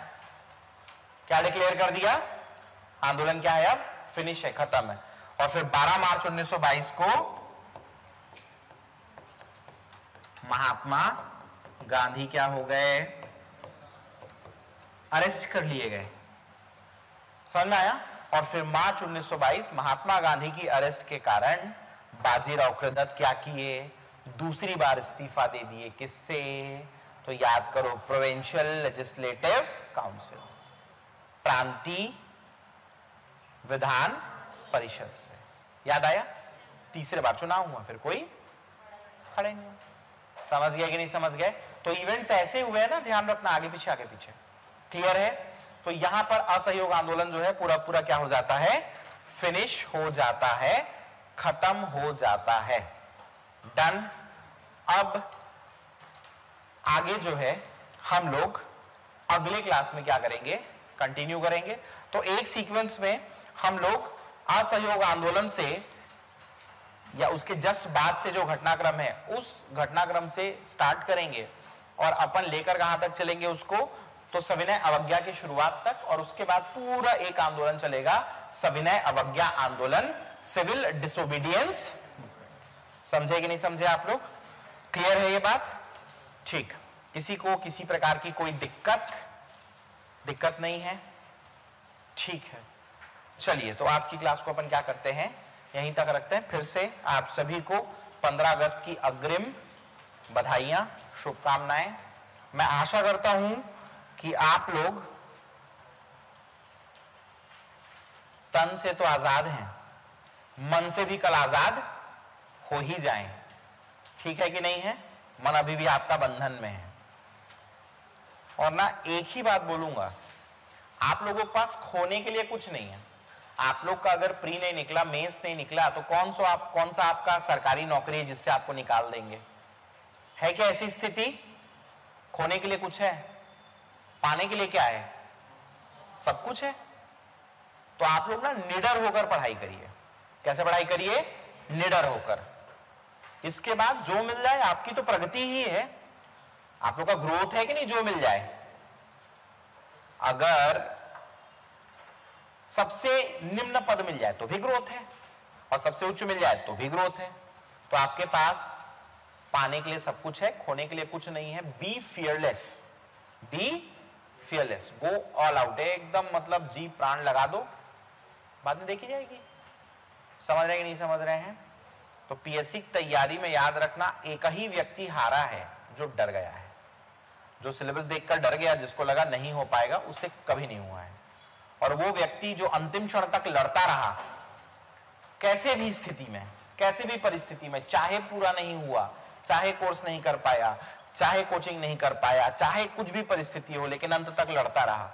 क्या डिक्लेयर कर दिया? आंदोलन क्या है अब? फिनिश है, खत्म है। और फिर 12 मार्च 1922 को महात्मा गांधी क्या हो गए? अरेस्ट कर लिए गए। समझ में आया? और फिर मार्च 1922 महात्मा गांधी की अरेस्ट के कारण बाजीराव कृदत्त क्या किए? दूसरी बार इस्तीफा दे दिए किससे? तो याद करो प्रोवेंशियल लेजिस्लेटिव काउंसिल प्रांतीय विधान परिषद से। याद आया? तीसरे बार चुनाव हुआ, फिर कोई खड़े नहीं समझ गया कि नहीं समझ गए? तो इवेंट्स ऐसे हुए हैं ना, ध्यान रखना, आगे पीछे आगे पीछे। क्लियर है? तो यहाँ पर असहयोग आंदोलन जो है पूरा पूरा क्या हो जाता है? फिनिश हो जाता है। खत्म हो जाता है। डन अब आगे जो है, हम लोग अगले क्लास में क्या करेंगे? कंटिन्यू करेंगे। तो एक सीक्वेंस में हम लोग असहयोग आंदोलन से या उसके जस्ट बाद से जो घटनाक्रम है, उस घटनाक्रम से स्टार्ट करेंगे और अपन लेकर कहाँ तक चलेंगे उसको? तो सविनय अवज्ञा की शुरुआत तक और उसके बाद पूरा एक आंदोलन चलेगा। सविनय अवज्ञा आंदोलन। Civil disobedience. समझे कि नहीं समझे आप लोग? क्लियर है ये बात? ठीक। किसी को किसी प्रकार की कोई दिक्कत दिक्कत नहीं है। ठीक है। चलिए तो आज की क्लास को अपन क्या करते हैं? यहीं तक रखते हैं। फिर से आप सभी को 15 अगस्त की अग्रिम बधाइयाँ, शुभकामनाएँ। मैं आशा करता हूँ कि आप लोग तन से तो आज़ाद हैं। मन से भी कल आज़ाद हो ही जाए। ठीक है कि नहीं है? मन अभी भी आपका बंधन में है। और ना एक ही बात बोलूँगा, आप लोगों के पास खोने के लिए कुछ नहीं है। आप लोग का अगर प्री नहीं निकला, मेंस नहीं निकला तो कौन सा आप, कौन सा आपका सरकारी नौकरी है जिससे आपको निकाल देंगे? है क्या ऐसी स्थिति? खोने के लिए कुछ है? पाने के लिए क्या है? सब कुछ है? तो आप लोग ना निडर होकर पढ़ाई करिए। कैसे पढ़ाई करिए? निडर होकर। इसके बाद जो मिल जाए, आपकी तो प्रगति ही है। आप लोग का ग्रोथ है कि नहीं, जो मिल जाए? अगर सबसे निम्न पद मिल जाए तो भी ग्रोथ है। और सबसे उच्च मिल जाए तो भी ग्रोथ है। तो आपके पास पाने के लिए सब कुछ है, खोने के लिए कुछ नहीं है। Be fearless be fearless go all out एकदम मतलब जी प्राण लगा दो। बाद में देखी जाएगी। समझ रहे हैं कि नहीं समझ रहे हैं? तो पीएससी की तैयारी में याद रखना, एक ही व्यक्ति हारा है जो डर गया है। जो सिलेबस देखकर डर गया, जिसको लगा नहीं हो पाएगा उससे कभी नहीं हुआ है। और वो व्यक्ति जो अंतिम क्षण तक लड़ता रहा, कैसे भी स्थिति में, कैसे भी परिस्थिति में, चाहे पूरा नहीं हुआ, चाहे कोर्स नहीं कर पाया, चाहे कोचिंग नहीं कर पाया, चाहे कुछ भी परिस्थिति हो, लेकिन अंत तक लड़ता रहा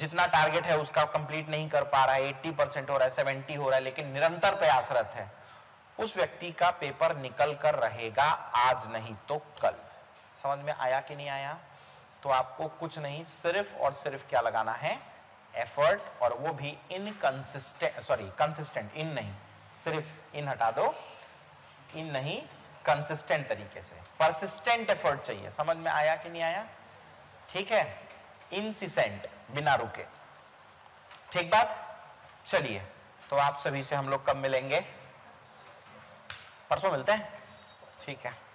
जितना टारगेट है उसका कंप्लीट नहीं कर पा रहा है 80 परसेंट हो रहा है 70 हो रहा है, लेकिन निरंतर प्रयासरत है। उस व्यक्ति का पेपर निकल कर रहेगा आज नहीं तो कल। समझ में आया कि नहीं आया? तो आपको कुछ नहीं, सिर्फ़ और सिर्फ़ क्या लगाना है? एफर्ट और वो भी इनकंसिस्टेंट सॉरी कंसिस्टेंट इन नहीं। सिर्फ़ इन हटा दो। इन नहीं कंसिस्टेंट तरीके से। परसिस्टेंट एफर्ट चाहिए। समझ में आया कि नहीं आया? ठीक है? इनसिसेंट बिना रुके। ठीक बात? चलिए तो आप सभी से हम लोग कब मिलेंगे? परसों मिलते हैं? ठीक है।